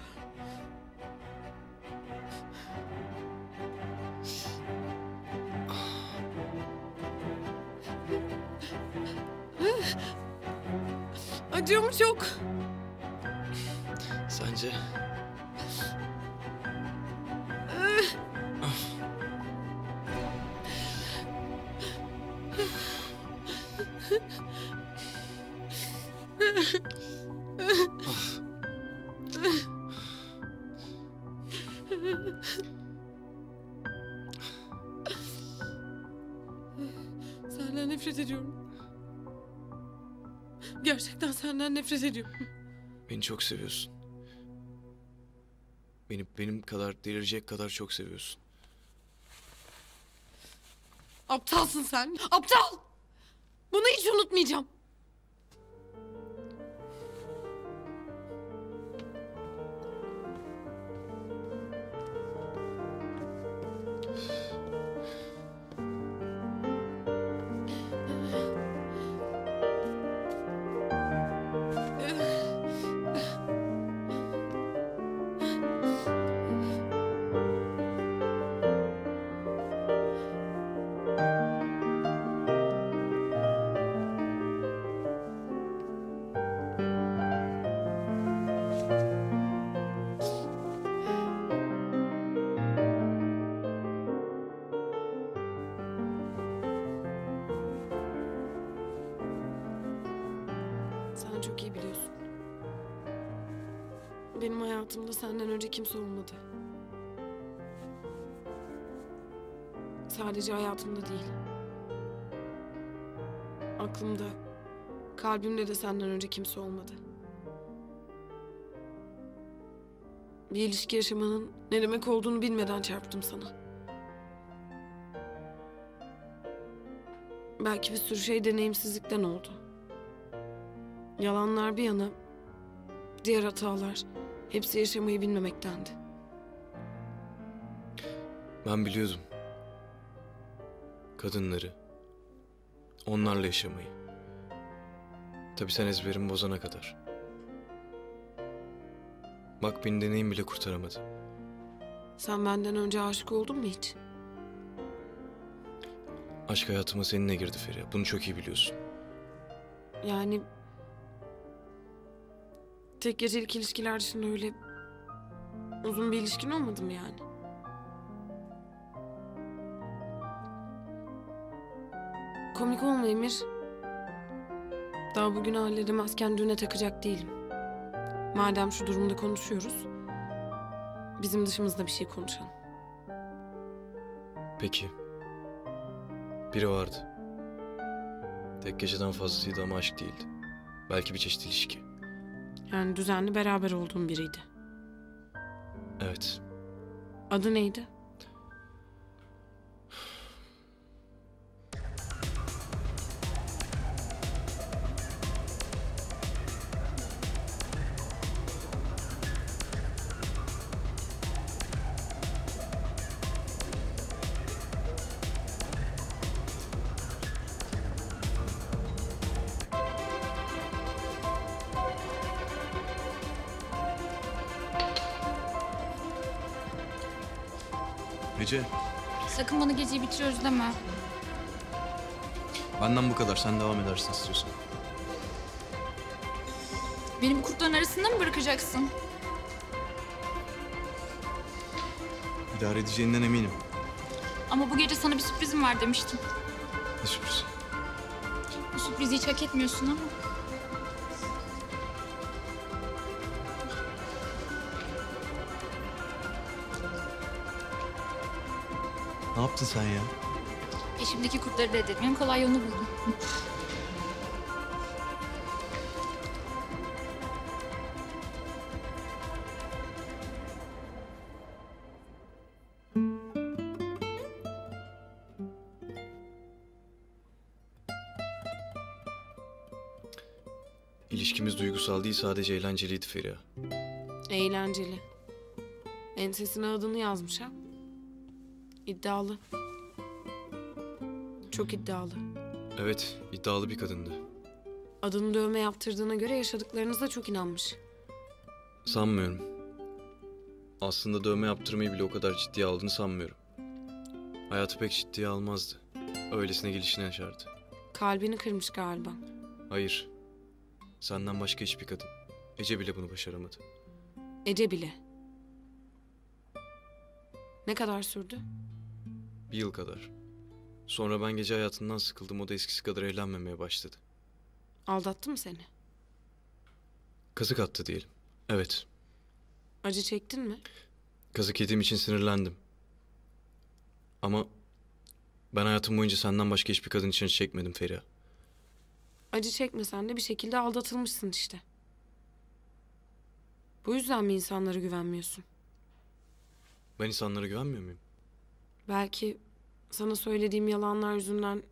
Nefret ediyorum. Beni çok seviyorsun. Beni benim kadar delirecek kadar çok seviyorsun. Aptalsın sen. Aptal. Bunu hiç unutmayacağım. Hayatımda senden önce kimse olmadı. Sadece hayatımda değil. Aklımda, kalbimde de senden önce kimse olmadı. Bir ilişki yaşamanın ne demek olduğunu bilmeden çarptım sana. Belki bir sürü şey deneyimsizlikten oldu. Yalanlar bir yana, diğer hatalar hepsi yaşamayı bilmemektendi. Ben biliyordum. Kadınları. Onlarla yaşamayı. Tabii sen ezberimi bozana kadar. Bak beni deneyim bile kurtaramadı. Sen benden önce aşık oldun mu hiç? Aşk hayatıma seninle girdi Feriha. Bunu çok iyi biliyorsun. Yani tek gecelik ilişkiler dışında öyle uzun bir ilişkin olmadı mı yani? Komik olma Emir. Daha bugün halledemezken düğüne takacak değilim. Madem şu durumda konuşuyoruz, bizim dışımızda bir şey konuşalım. Peki. Biri vardı. Tek geceden fazlasıydı ama aşk değildi. Belki bir çeşit ilişki. Yani düzenli beraber olduğum biriydi. Evet. Adı neydi? Geceyi bitiriyoruz deme. benden bu kadar. Sen devam edersin istiyorsan. Beni bu kurtların arasında mı bırakacaksın? İdare edeceğinden eminim. Ama bu gece sana bir sürprizim var demiştim. Ne sürpriz. Bu sürprizi hiç hak etmiyorsun ama. Ne yaptın sen ya? Eşimdeki kurtları reddetmenin kolay yolunu buldum. İlişkimiz duygusal değil sadece eğlenceliydi Feriha. Eğlenceli. Ensesine adını yazmış ha. İddialı. Çok iddialı. Evet, iddialı bir kadındı. Adını dövme yaptırdığına göre yaşadıklarınıza çok inanmış. Sanmıyorum. Aslında dövme yaptırmayı bile o kadar ciddiye aldığını sanmıyorum. Hayatı pek ciddiye almazdı. Öylesine gelişine yaşardı. Kalbini kırmış galiba. Hayır. Senden başka hiçbir kadın. Ece bile bunu başaramadı. Ece bile. Ne kadar sürdü? Bir yıl kadar. Sonra ben gece hayatından sıkıldım. O da eskisi kadar eğlenmemeye başladı. Aldattı mı seni? Kazık attı diyelim. Evet. Acı çektin mi? Kazık yediğim için sinirlendim. Ama ben hayatım boyunca senden başka hiçbir kadın için acı çekmedim Feriha. Acı çekmesen de bir şekilde aldatılmışsın işte. Bu yüzden mi insanlara güvenmiyorsun? Ben insanlara güvenmiyor muyum? Belki sana söylediğim yalanlar yüzünden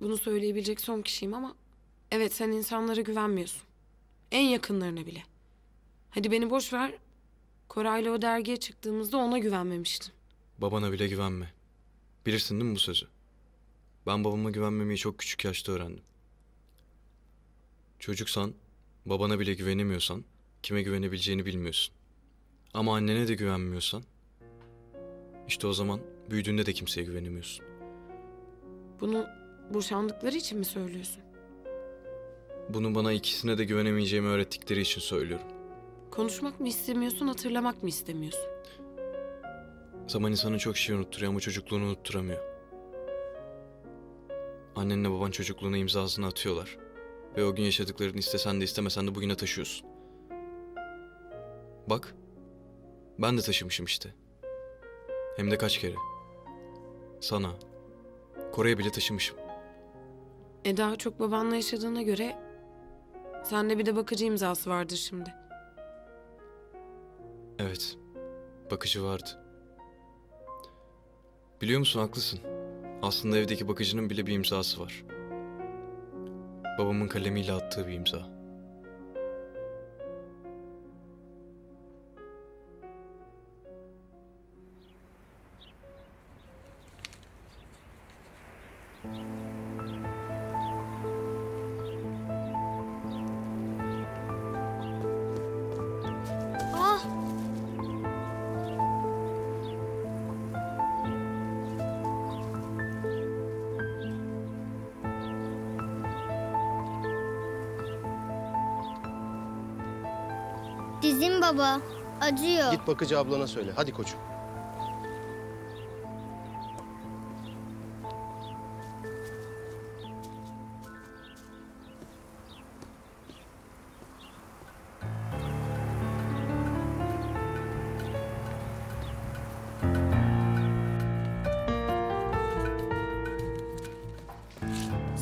bunu söyleyebilecek son kişiyim ama evet sen insanlara güvenmiyorsun. En yakınlarına bile. Hadi beni boş ver. Koray'la o dergiye çıktığımızda ona güvenmemiştin. Babana bile güvenme. Bilirsin değil mi bu sözü? Ben babama güvenmemeyi çok küçük yaşta öğrendim. Çocuksan, babana bile güvenemiyorsan, kime güvenebileceğini bilmiyorsun. Ama annene de güvenmiyorsan, işte o zaman büyüdüğünde de kimseye güvenemiyorsun. Bunu boşandıkları için mi söylüyorsun? Bunu bana ikisine de güvenemeyeceğimi öğrettikleri için söylüyorum. Konuşmak mı istemiyorsun, hatırlamak mı istemiyorsun? Zaman insanın çok şey unutturuyor ama çocukluğunu unutturamıyor. Annenle baban çocukluğuna imzasını atıyorlar. Ve o gün yaşadıklarını istesen de istemesen de bugüne taşıyorsun. Bak, ben de taşımışım işte. Hem de kaç kere. Sana, Kore'ye bile taşımışım. E daha çok babanla yaşadığına göre sende bir de bakıcı imzası vardır şimdi. Evet, bakıcı vardı. Biliyor musun haklısın. Aslında evdeki bakıcının bile bir imzası var. Babamın kalemiyle attığı bir imza. Ah! Dizim baba. Acıyor. Git bakıcı ablana söyle. Hadi koçum.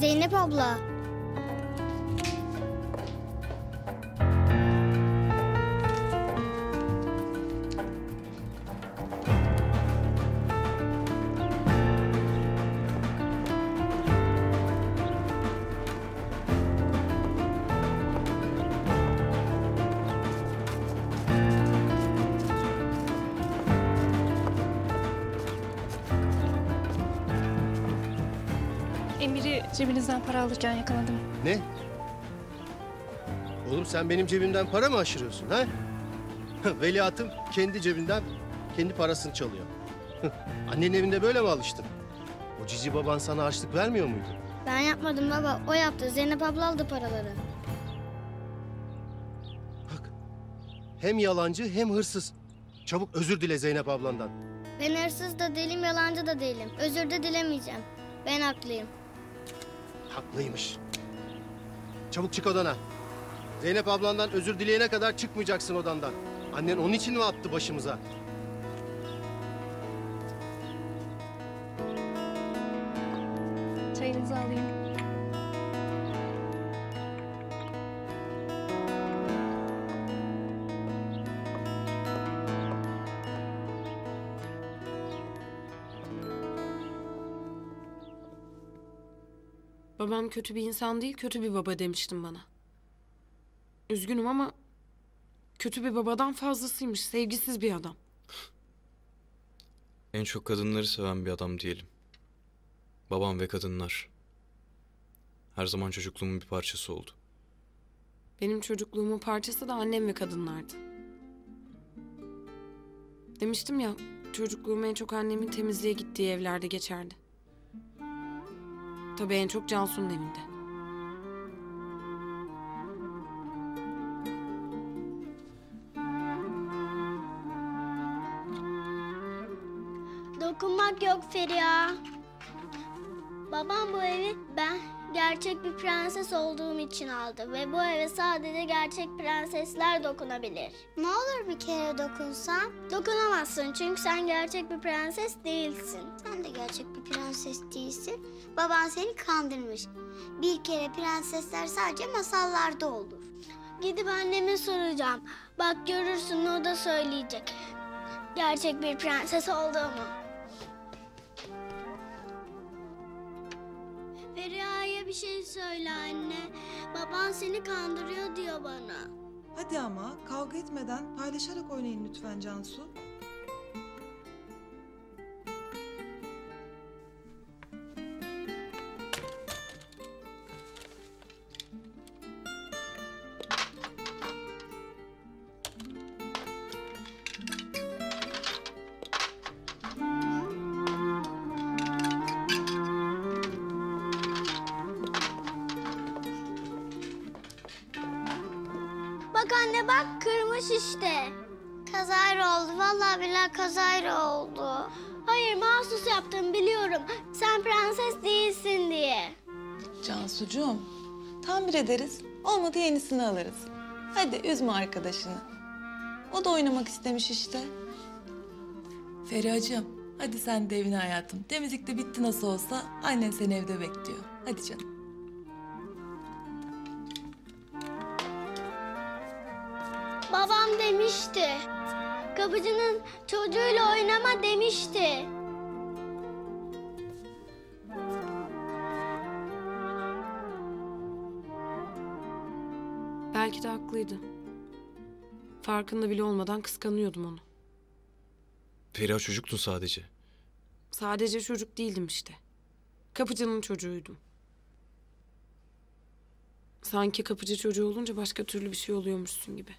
Zeynep abla. Cebinizden para alırken yakaladım. Ne? Oğlum sen benim cebimden para mı aşırıyorsun ha? (laughs) Veliahtım kendi cebinden kendi parasını çalıyor. (laughs) Annenin evinde böyle mi alıştın? O cici baban sana harçlık vermiyor muydu? Ben yapmadım baba. O yaptı. Zeynep abla aldı paraları. Bak. Hem yalancı hem hırsız. Çabuk özür dile Zeynep ablandan. Ben hırsız da değilim, yalancı da değilim. Özür de dilemeyeceğim. Ben haklıyım. Haklıymış. Çabuk çık odana. Zeynep ablandan özür dileyene kadar çıkmayacaksın odandan. Annen onun için mi attı başımıza? Babam kötü bir insan değil, kötü bir baba demiştin bana. Üzgünüm ama kötü bir babadan fazlasıymış, sevgisiz bir adam. En çok kadınları seven bir adam diyelim. Babam ve kadınlar. Her zaman çocukluğumun bir parçası oldu. Benim çocukluğumun parçası da annem ve kadınlardı. Demiştim ya, çocukluğum en çok annemin temizliğe gittiği evlerde geçerdi. Tabii en çok Cansu'nun evinde. Dokunmak yok Feriha. Babam bu evi ben gerçek bir prenses olduğum için aldı ve bu eve sadece gerçek prensesler dokunabilir. Ne olur bir kere dokunsam? Dokunamazsın çünkü sen gerçek bir prenses değilsin. Sen de gerçek bir prenses değilsin. Baban seni kandırmış. Bir kere prensesler sadece masallarda olur. Gidip anneme soracağım. Bak görürsün o da söyleyecek. Gerçek bir prenses olduğumu. Feriha'ya bir şey söyle anne. Baban seni kandırıyor diyor bana. Hadi ama kavga etmeden paylaşarak oynayın lütfen Cansu. Anne bak kırmış işte. Kazayla oldu. Vallahi billahi kazayla oldu. Hayır mahsus yaptım biliyorum. Sen prenses değilsin diye. Cansucuğum, tamir ederiz. Olmadı yenisini alırız. Hadi üzme arkadaşını. O da oynamak istemiş işte. Feriha'cığım, hadi sen de evine hayatım. Temizlik de bitti nasıl olsa. Annen seni evde bekliyor. Hadi canım. Babam demişti. Kapıcının çocuğuyla oynama demişti. Belki de haklıydı. Farkında bile olmadan kıskanıyordum onu. Feriha çocuktun sadece. Sadece çocuk değildim işte. Kapıcının çocuğuydum. Sanki kapıcı çocuğu olunca başka türlü bir şey oluyormuşsun gibi.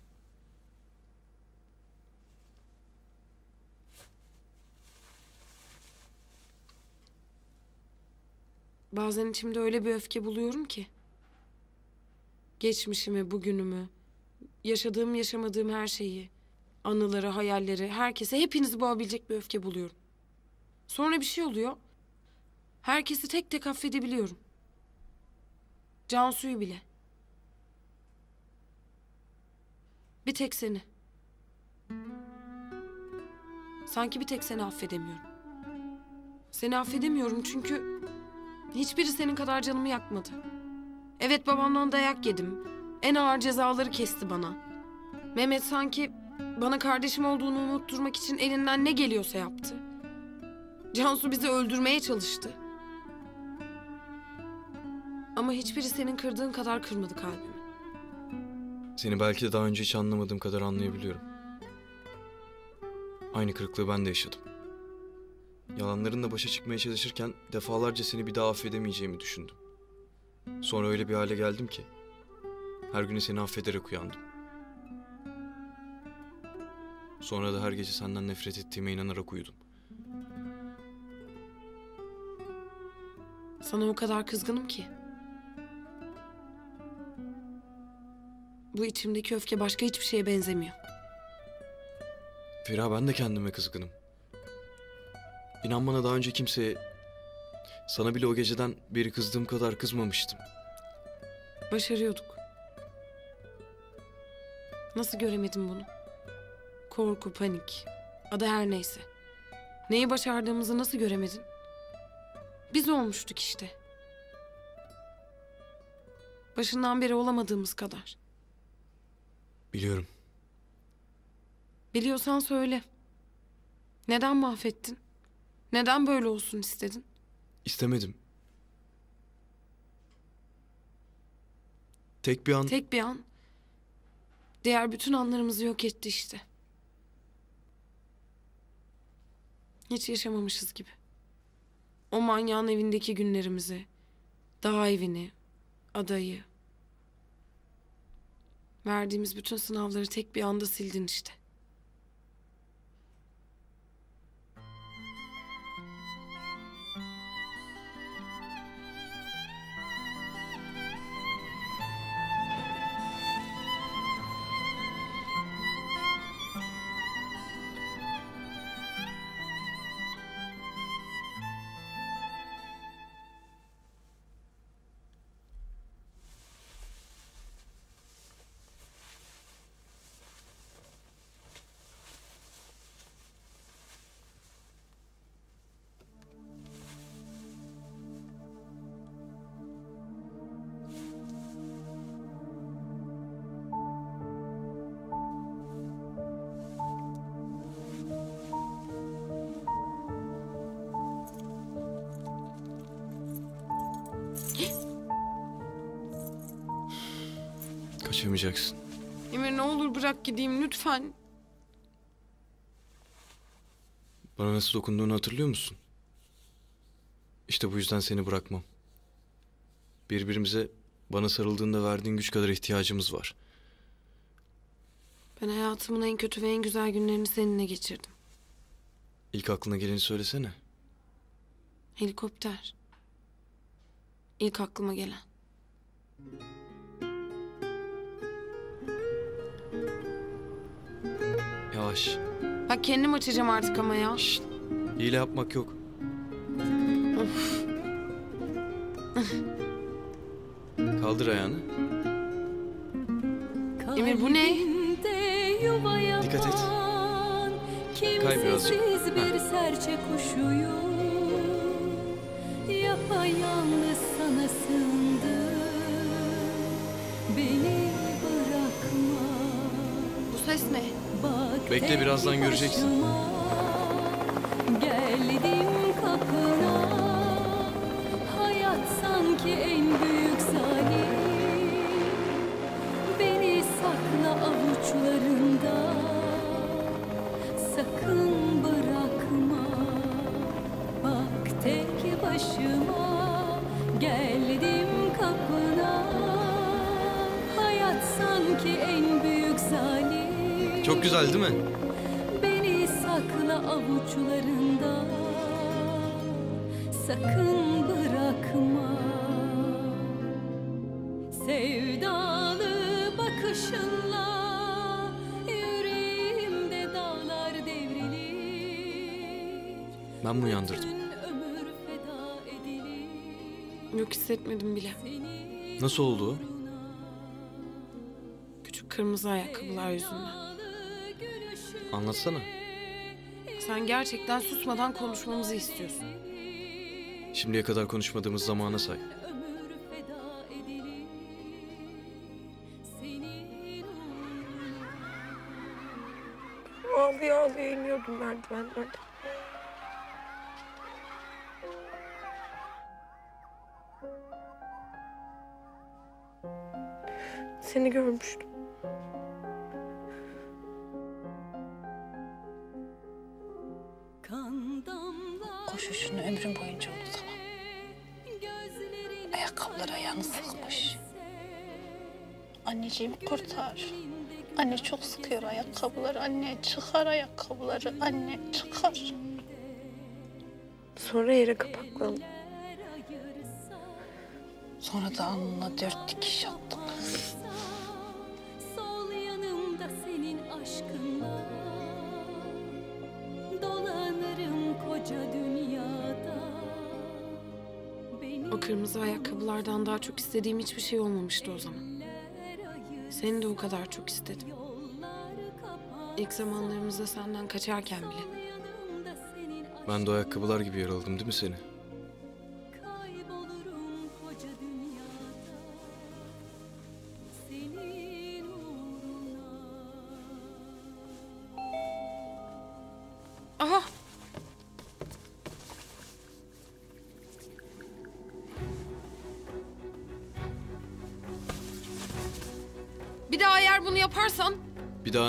Bazen içimde öyle bir öfke buluyorum ki. Geçmişimi, bugünümü, yaşadığım, yaşamadığım her şeyi, anıları, hayalleri, herkese hepinizi boğabilecek bir öfke buluyorum. Sonra bir şey oluyor. Herkesi tek tek affedebiliyorum. Cansu'yu bile. Bir tek seni. Sanki bir tek seni affedemiyorum. Seni affedemiyorum çünkü hiçbiri senin kadar canımı yakmadı. Evet babamdan dayak yedim. En ağır cezaları kesti bana. Mehmet sanki bana kardeşim olduğunu unutturmak için elinden ne geliyorsa yaptı. Cansu bizi öldürmeye çalıştı. Ama hiçbiri senin kırdığın kadar kırmadı kalbimi. Seni belki de daha önce hiç anlamadığım kadar anlayabiliyorum. Aynı kırıklığı ben de yaşadım. Yalanlarınla başa çıkmaya çalışırken defalarca seni bir daha affedemeyeceğimi düşündüm. Sonra öyle bir hale geldim ki her günü seni affederek uyandım. Sonra da her gece senden nefret ettiğime inanarak uyudum. Sana o kadar kızgınım ki. Bu içimdeki öfke başka hiçbir şeye benzemiyor. Feriha ben de kendime kızgınım. İnan bana daha önce kimseye, sana bile o geceden beri kızdığım kadar kızmamıştım. Başarıyorduk. Nasıl göremedim bunu? Korku, panik, adı her neyse. Neyi başardığımızı nasıl göremedin? Biz olmuştuk işte. Başından beri olamadığımız kadar. Biliyorum. Biliyorsan söyle. Neden mahvettin? Neden böyle olsun istedin? İstemedim. Tek bir an Tek bir an diğer bütün anlarımızı yok etti işte. Hiç yaşamamışız gibi. O manyağın evindeki günlerimizi, dağ evini, adayı. Verdiğimiz bütün sınavları tek bir anda sildin işte. Kaçamayacaksın. Emir ne olur bırak gideyim lütfen. Bana nasıl dokunduğunu hatırlıyor musun? İşte bu yüzden seni bırakmam. Birbirimize bana sarıldığında verdiğin güç kadar ihtiyacımız var. Ben hayatımın en kötü ve en güzel günlerini seninle geçirdim. İlk aklına geleni söylesene. Helikopter. İlk aklıma gelen. Yavaş. Bak kendim açacağım artık ama ya. Şşt. Hile yapmak yok. Kaldır ayağını. Emir bu ne? Dikkat et. Kay birazcık. bir serçe kuşuyu Yapayalnız sana sığındı Beni bırakma Bu ses ne? Bekle, birazdan göreceksin. Geldim kapına Hayat sanki en büyük zalim Beni sakla avuçlarında. Sakın bırakma. Bak tek başıma. Geldim kapına. Hayat sanki en büyük zalim Çok güzel değil mi? Beni sakla avuçlarında Sakın bırakma Sevdalı bakışınla Yüreğimde dağlar devrilir Ben mi uyandırdım? Yok hissetmedim bile. Nasıl oldu? Küçük kırmızı ayakkabılar yüzünden. Anlatsana. Sen gerçekten susmadan konuşmamızı istiyorsun. Şimdiye kadar konuşmadığımız zamana say. Ağlaya ağlaya iniyordum merdivenlerden. Seni görmüştüm. Ömrüm boyunca unutamam. Gözlerin Ayakkabıları ayağını sıkmış. Anneciğim kurtar. Anne çok sıkıyor ayakkabıları. Anne çıkar ayakkabıları. Anne çıkar. Sonra yere kapaklandım. Sonra da alnına dört dikiş attım. Sol yanımda senin aşkınla Dolanırım koca dünyada O kırmızı ayakkabılardan daha çok istediğim hiçbir şey olmamıştı o zaman. Seni de o kadar çok istedim. İlk zamanlarımızda senden kaçarken bile. Ben de ayakkabılar gibi yaraladım değil mi seni?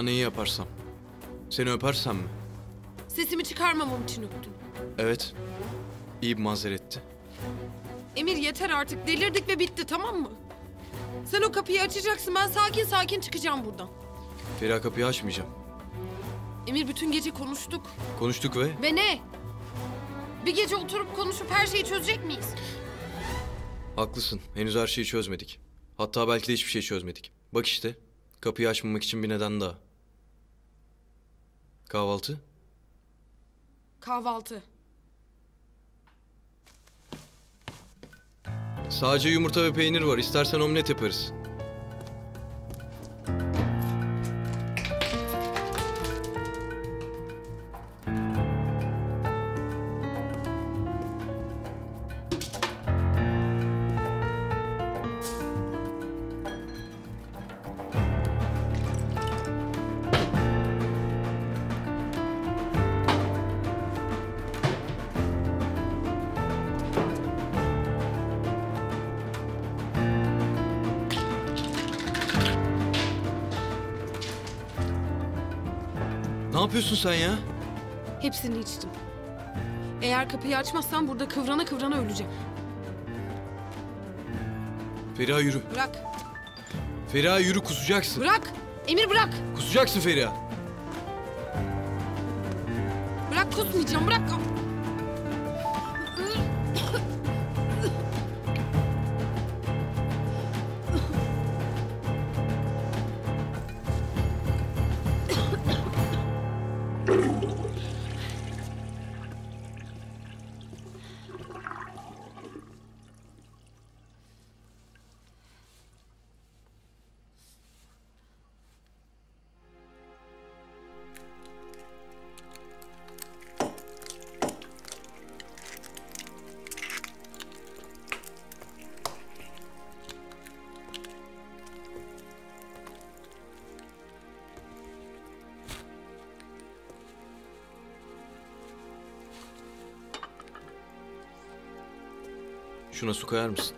Neyi yaparsam? Seni öpersem mi? sesimi çıkarmamam için öptüm. Evet. İyi bir mazeretti. Emir yeter artık delirdik ve bitti tamam mı? Sen o kapıyı açacaksın ben sakin sakin çıkacağım buradan. Feriha kapıyı açmayacağım. Emir bütün gece konuştuk. Konuştuk ve Ve ne? Bir gece oturup konuşup her şeyi çözecek miyiz? haklısın. Henüz her şeyi çözmedik. Hatta belki de hiçbir şey çözmedik. Bak işte. Kapıyı açmamak için bir neden daha. Kahvaltı? Kahvaltı. Sadece yumurta ve peynir var. İstersen omlet yaparız. Yapıyorsun sen ya? Hepsini içtim. Eğer kapıyı açmazsan burada kıvrana kıvrana öleceğim. Feriha yürü. Bırak. Feriha yürü kusacaksın. Bırak. Emir bırak. Kusacaksın Feriha. Bırak kusmayacağım bırak. Şuna su koyar mısın?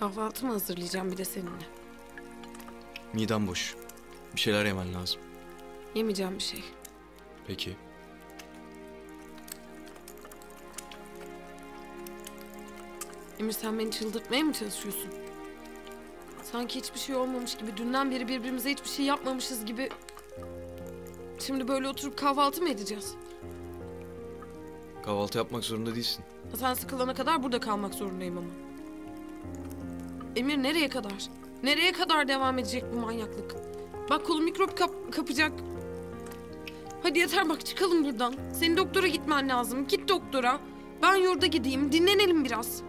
Kahvaltı mı hazırlayacağım bir de seninle? Midem boş. Bir şeyler yemen lazım. Yemeyeceğim bir şey. Peki. Emir sen beni çıldırtmaya mı çalışıyorsun? Sanki hiçbir şey olmamış gibi, dünden beri birbirimize hiçbir şey yapmamışız gibi... Şimdi böyle oturup kahvaltı mı edeceğiz? Kahvaltı yapmak zorunda değilsin. Sen sıkılana kadar burada kalmak zorundayım ama. Emir nereye kadar? Nereye kadar devam edecek bu manyaklık? Bak kolum mikrop kap- kapacak. Hadi yeter bak çıkalım buradan. Senin doktora gitmen lazım. Git doktora. Ben yurda gideyim. Dinlenelim biraz.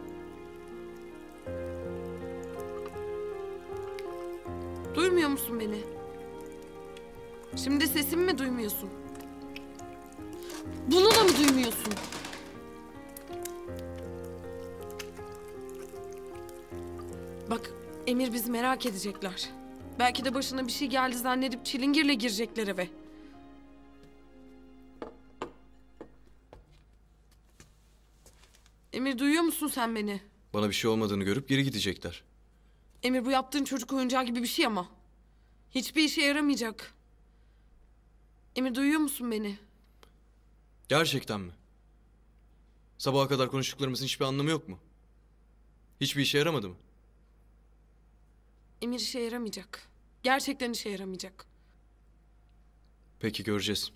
Duymuyor musun beni? Şimdi sesimi mi duymuyorsun? Bunu da mı duymuyorsun? Bak Emir bizi merak edecekler. Belki de başına bir şey geldi zannedip çilingirle girecekler eve. Emir duyuyor musun sen beni? Bana bir şey olmadığını görüp geri gidecekler. Emir bu yaptığın çocuk oyuncağı gibi bir şey ama. Hiçbir işe yaramayacak. Emir duyuyor musun beni? Gerçekten mi? Sabaha kadar konuştuklarımızın hiçbir anlamı yok mu? Hiçbir işe yaramadı mı? Emir işe yaramayacak. Gerçekten işe yaramayacak. Peki göreceğiz.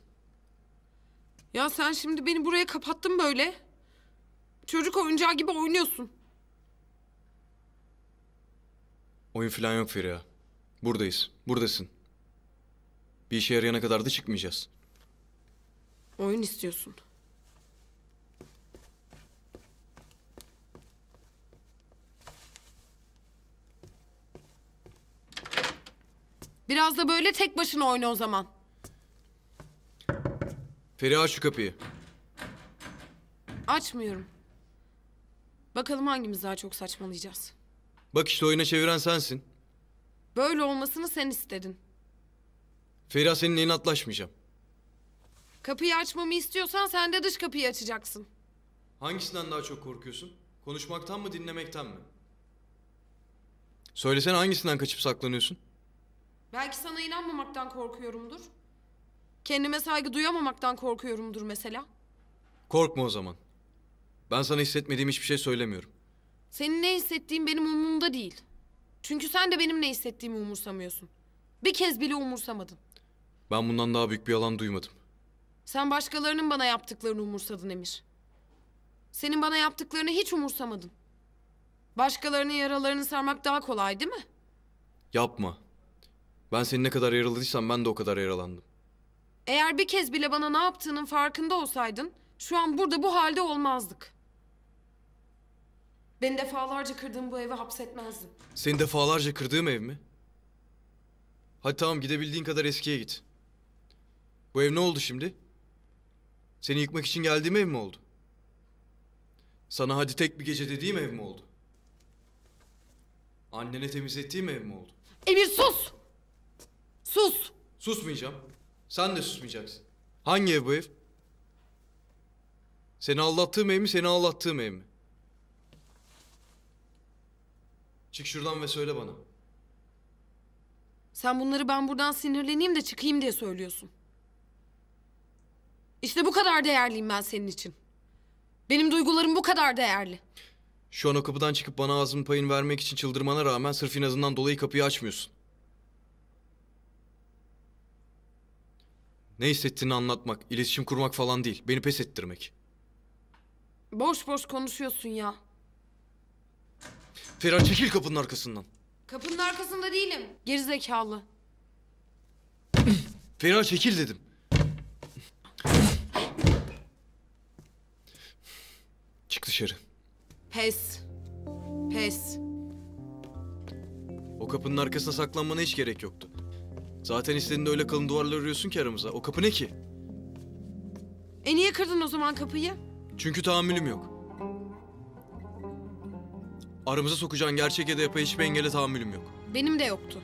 Ya sen şimdi beni buraya kapattın böyle. Çocuk oyuncağı gibi oynuyorsun. Oyun falan yok Feriha. Buradayız. Buradasın. Bir işe yarayana kadar da çıkmayacağız. Oyun istiyorsun. Biraz da böyle tek başına oyna o zaman. Feriha şu kapıyı. Açmıyorum. Bakalım hangimiz daha çok saçmalayacağız. Bak işte oyuna çeviren sensin. Böyle olmasını sen istedin. Feriha seninle inatlaşmayacağım. Kapıyı açmamı istiyorsan sen de dış kapıyı açacaksın. Hangisinden daha çok korkuyorsun? Konuşmaktan mı dinlemekten mi? Söylesene hangisinden kaçıp saklanıyorsun? Belki sana inanmamaktan korkuyorumdur. Kendime saygı duyamamaktan korkuyorumdur mesela. Korkma o zaman. Ben sana hissetmediğim hiçbir şey söylemiyorum. Senin ne hissettiğin benim umurumda değil. Çünkü sen de benim ne hissettiğimi umursamıyorsun. Bir kez bile umursamadın. Ben bundan daha büyük bir yalan duymadım. Sen başkalarının bana yaptıklarını umursadın Emir. Senin bana yaptıklarını hiç umursamadın. Başkalarının yaralarını sarmak daha kolay değil mi? Yapma. Ben seni ne kadar yaraladıysam ben de o kadar yaralandım. Eğer bir kez bile bana ne yaptığının farkında olsaydın... ...şu an burada bu halde olmazdık. Beni defalarca kırdığın bu eve hapsetmezdin. Seni defalarca kırdığım ev mi? Hadi tamam gidebildiğin kadar eskiye git. Bu ev ne oldu şimdi? Seni yıkmak için geldiğim ev mi oldu? Sana hadi tek bir gece dediğim ev mi oldu? Annene temizlettiğim ev mi oldu? Emir sus! Sus! Susmayacağım. Sen de susmayacaksın. Hangi ev bu ev? Seni aldattığım ev mi, seni ağlattığım ev mi? Çık şuradan ve söyle bana. Sen bunları ben buradan sinirleneyim de çıkayım diye söylüyorsun. İşte bu kadar değerliyim ben senin için. Benim duygularım bu kadar değerli. Şu an o kapıdan çıkıp bana ağzının payını vermek için çıldırmana rağmen sırf inadından dolayı kapıyı açmıyorsun. Ne hissettiğini anlatmak, iletişim kurmak falan değil. Beni pes ettirmek. Boş boş konuşuyorsun ya. Ferhat çekil kapının arkasından. Kapının arkasında değilim. Gerizekalı. Ferhat çekil dedim. Çık dışarı. Pes. Pes. O kapının arkasına saklanmana hiç gerek yoktu. Zaten istediğinde öyle kalın duvarlar örüyorsun ki aramıza. O kapı ne ki? E niye kırdın o zaman kapıyı? Çünkü tahammülüm yok. Aramıza sokacağın gerçek ya da yapay hiçbir engele tahammülüm yok. Benim de yoktu.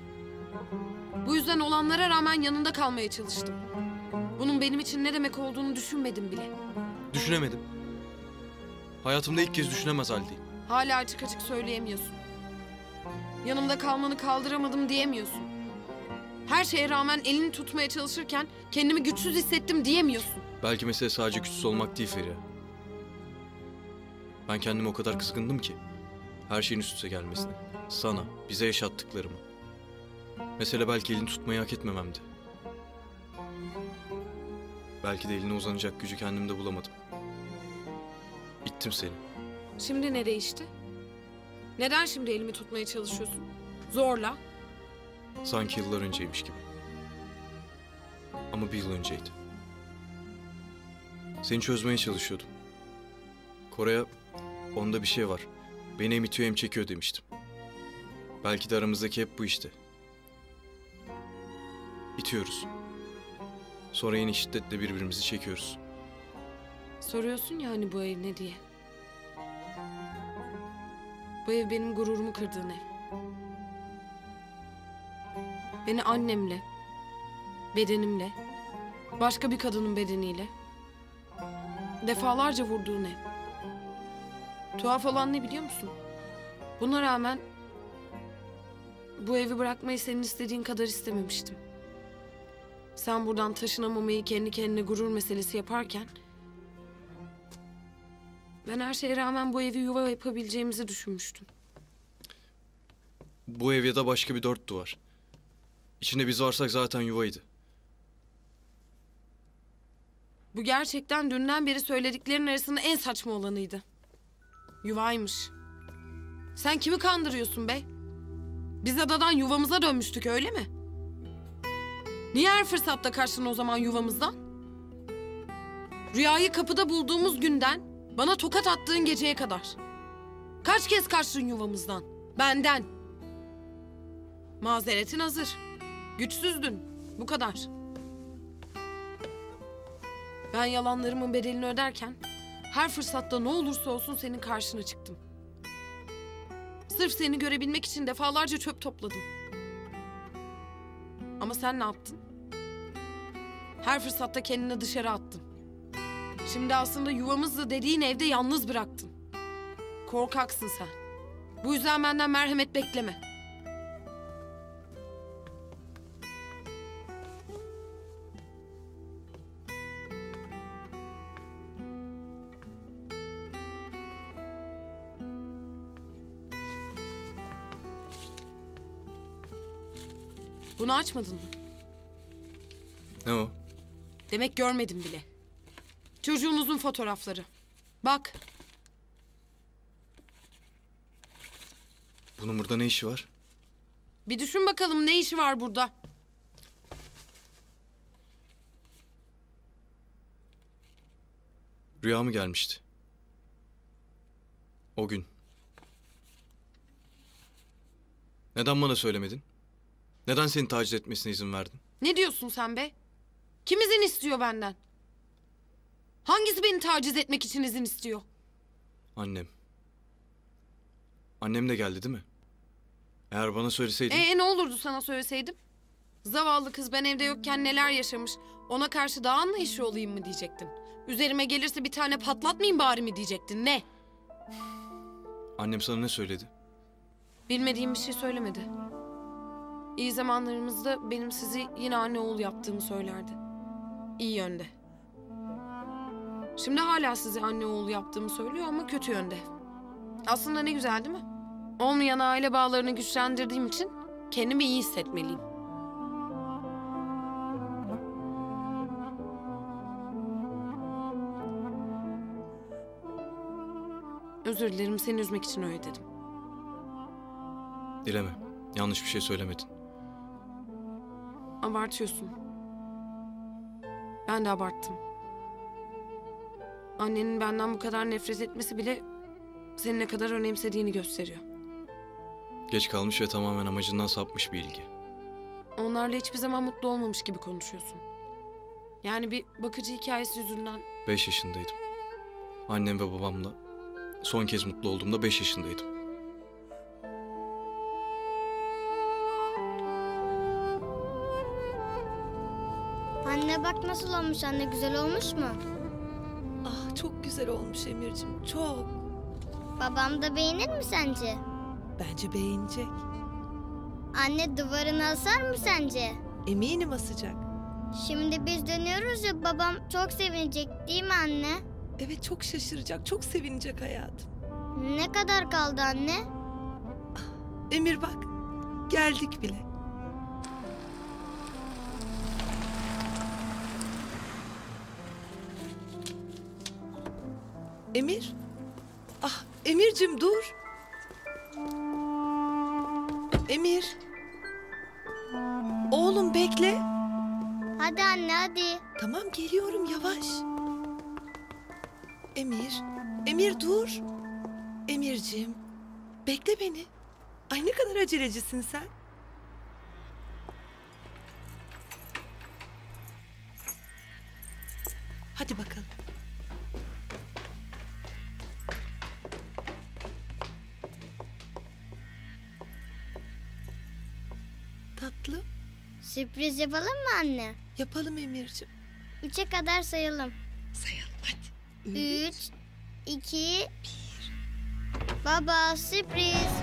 Bu yüzden olanlara rağmen yanında kalmaya çalıştım. Bunun benim için ne demek olduğunu düşünmedim bile. Düşünemedim. Hayatımda ilk kez düşünemez haldeyim. Hala açık açık söyleyemiyorsun. Yanımda kalmanı kaldıramadım diyemiyorsun. Her şeye rağmen elini tutmaya çalışırken kendimi güçsüz hissettim diyemiyorsun. Belki mesele sadece güçsüz olmak değil Feriha. Ben kendime o kadar kızgındım ki. Her şeyin üst üste gelmesine. Sana, bize yaşattıklarımı. Mesele belki elini tutmayı hak etmememdi. Belki de eline uzanacak gücü kendimde bulamadım. İttim seni. Şimdi ne değişti? Neden şimdi elimi tutmaya çalışıyorsun? Zorla. Sanki yıllar önceymiş gibi. Ama bir yıl önceydi. Seni çözmeye çalışıyordum. Kore'ye onda bir şey var. Beni hem itiyor hem çekiyor demiştim. Belki de aramızdaki hep bu işte. İtiyoruz. Sonra yine şiddetle birbirimizi çekiyoruz. Soruyorsun ya hani bu ev ne diye. Bu ev benim gururumu kırdığın ev. Beni annemle, bedenimle, başka bir kadının bedeniyle defalarca vurduğun ev. Tuhaf olan ne biliyor musun? Buna rağmen bu evi bırakmayı senin istediğin kadar istememiştim. Sen buradan taşınamamayı kendi kendine gurur meselesi yaparken ben her şeye rağmen bu evi yuva yapabileceğimizi düşünmüştüm. Bu ev ya da başka bir dört duvar. İçinde biz varsak zaten yuvaydı. Bu gerçekten dünden beri söylediklerin arasında en saçma olanıydı. Yuvaymış. Sen kimi kandırıyorsun be? Biz adadan yuvamıza dönmüştük öyle mi? Niye her fırsatta kaçtın o zaman yuvamızdan? Rüyayı kapıda bulduğumuz günden bana tokat attığın geceye kadar. Kaç kez kaçtın yuvamızdan? Benden. Mazeretin hazır. Güçsüzdün. Bu kadar. Ben yalanlarımın bedelini öderken her fırsatta ne olursa olsun senin karşına çıktım. Sırf seni görebilmek için defalarca çöp topladım. Ama sen ne yaptın? Her fırsatta kendini dışarı attın. Şimdi aslında yuvamızdı dediğin evde yalnız bıraktın. Korkaksın sen. Bu yüzden benden merhamet bekleme. Bunu açmadın mı? Ne o? Demek görmedim bile. Çocuğunuzun fotoğrafları. Bak, Bunun burada ne işi var? bir düşün bakalım ne işi var burada? Rüya mı gelmişti? O gün. Neden bana söylemedin? Neden seni taciz etmesine izin verdin? Ne diyorsun sen be? Kim izin istiyor benden? Hangisi beni taciz etmek için izin istiyor? Annem. Annem de geldi değil mi? Eğer bana söyleseydin... Ee ne olurdu sana söyleseydim? Zavallı kız ben evde yokken neler yaşamış. Ona karşı daha anlayışlı olayım mı diyecektin. Üzerime gelirse bir tane patlatmayayım bari mi diyecektin. Ne? Annem sana ne söyledi? Bilmediğim bir şey söylemedi. İyi zamanlarımızda benim sizi yine anne oğul yaptığımı söylerdi. İyi yönde. Şimdi hala sizi anne oğul yaptığımı söylüyor ama kötü yönde. Aslında ne güzel değil mi? Olmayan aile bağlarını güçlendirdiğim için kendimi iyi hissetmeliyim. Özür dilerim seni üzmek için öyle dedim. Dileme. Yanlış bir şey söylemedin. Abartıyorsun. Ben de abarttım. Annenin benden bu kadar nefret etmesi bile seni ne kadar önemsediğini gösteriyor. Geç kalmış ve tamamen amacından sapmış bir ilgi. Onlarla hiçbir zaman mutlu olmamış gibi konuşuyorsun. Yani bir bakıcı hikayesi yüzünden Beş yaşındaydım. Annem ve babamla son kez mutlu olduğumda beş yaşındaydım. Anne bak nasıl olmuş anne güzel olmuş mu? Ah çok güzel olmuş Emir'cim çok. Babam da beğenir mi sence? Bence beğenecek. Anne duvarını asar mı sence? Eminim asacak. Şimdi biz dönüyoruz ya babam çok sevinecek değil mi anne? Evet çok şaşıracak, çok sevinecek hayatım. Ne kadar kaldı anne? Emir bak, geldik bile. Emir? Ah, Emir'cim dur. Emir. Oğlum bekle. Hadi anne hadi. Tamam geliyorum yavaş. Emir, Emir dur. Emir'cim, bekle beni. Ay ne kadar acelecisin sen. Hadi bakalım. Sürpriz yapalım mı anne? yapalım Emir'cim. Üçe kadar sayalım. Sayalım hadi. Üç, iki, Baba sürpriz.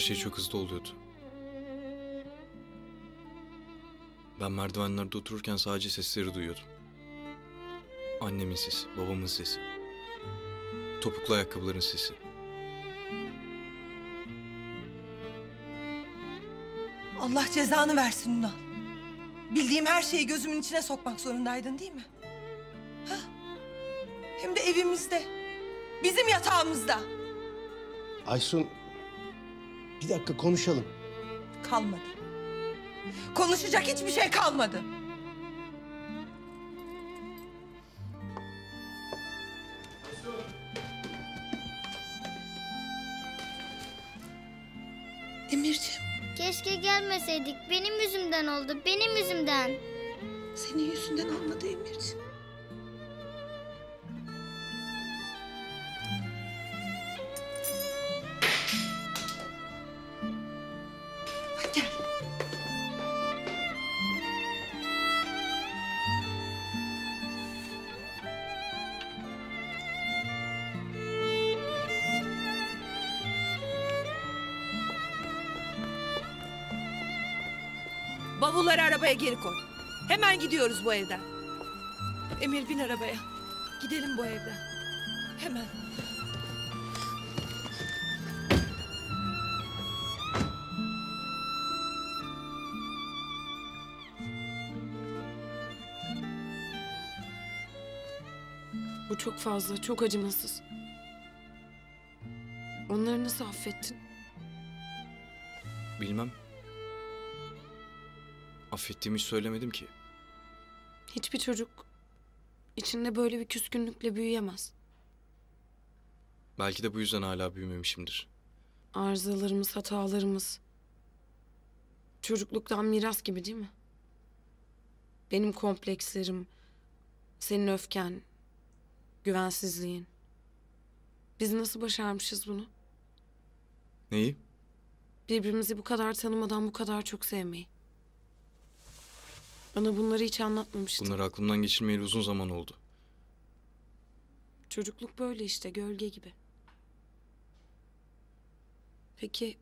Şey çok hızlı oluyordu. Ben merdivenlerde otururken sadece sesleri duyuyordum. Annemin sesi, babamın sesi. Topuklu ayakkabıların sesi. Allah cezanı versin Ünal. Bildiğim her şeyi gözümün içine sokmak zorundaydın değil mi? Ha? Hem de evimizde. Bizim yatağımızda. Aysun bir dakika konuşalım. Kalmadı. Konuşacak hiçbir şey kalmadı. Emir'cim, Keşke gelmeseydik. Benim yüzümden oldu. Benim yüzümden. senin yüzünden olmadı Emir'cim. Arabaya geri koy. Hemen gidiyoruz bu evden. Emir bin arabaya. Gidelim bu evden. Hemen. Bu çok fazla, çok acımasız. Onları nasıl affettin? Bilmem. Affettiğimi hiç söylemedim ki. Hiçbir çocuk içinde böyle bir küskünlükle büyüyemez. Belki de bu yüzden hala büyümemişimdir. Arızalarımız, hatalarımız. Çocukluktan miras gibi değil mi? Benim komplekslerim, senin öfken, güvensizliğin. Biz nasıl başarmışız bunu? Neyi? Birbirimizi bu kadar tanımadan bu kadar çok sevmeyi. Bana bunları hiç anlatmamıştın. Bunları aklımdan geçirmeyeli uzun zaman oldu. Çocukluk böyle işte gölge gibi. Peki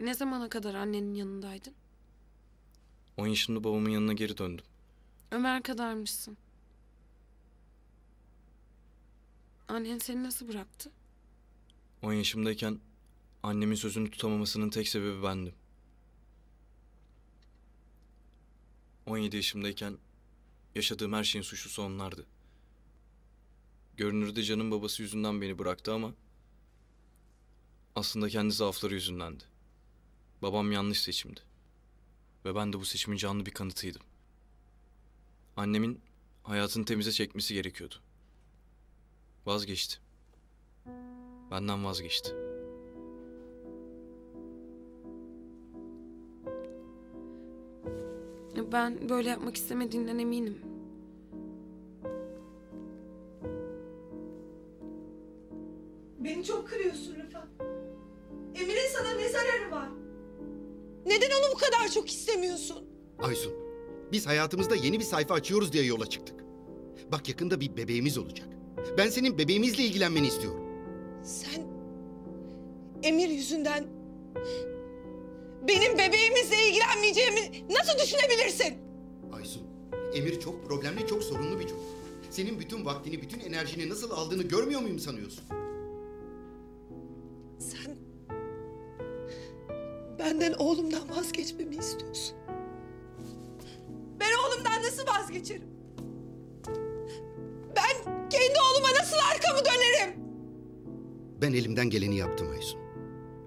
ne zamana kadar annenin yanındaydın? 10 yaşında babamın yanına geri döndüm. Ömer kadarmışsın. Annen seni nasıl bıraktı? 10 yaşımdayken annemin sözünü tutamamasının tek sebebi bendim. 17 yaşımdayken yaşadığım her şeyin suçlusu onlardı. Görünürde canım babası yüzünden beni bıraktı ama aslında kendi zaafları yüzündendi. Babam yanlış seçimdi. Ve ben de bu seçimin canlı bir kanıtıydım. Annemin hayatını temize çekmesi gerekiyordu. Vazgeçti. Benden vazgeçti. Ben böyle yapmak istemediğinden eminim. Beni çok kırıyorsun Rıfat. Emir'in sana ne zararı var? Neden onu bu kadar çok istemiyorsun? Aysun, biz hayatımızda yeni bir sayfa açıyoruz diye yola çıktık. Bak yakında bir bebeğimiz olacak. Ben senin bebeğimizle ilgilenmeni istiyorum. Sen Emir yüzünden benim bebeğimizle ilgilenmeyeceğimi nasıl düşünebilirsin? Aysun, Emir çok problemli, çok sorunlu bir çocuk. Senin bütün vaktini, bütün enerjini nasıl aldığını görmüyor muyum sanıyorsun? Sen benden oğlumdan vazgeçmemi istiyorsun. Ben oğlumdan nasıl vazgeçerim? Ben kendi oğluma nasıl arkamı dönerim? Ben elimden geleni yaptım Aysun.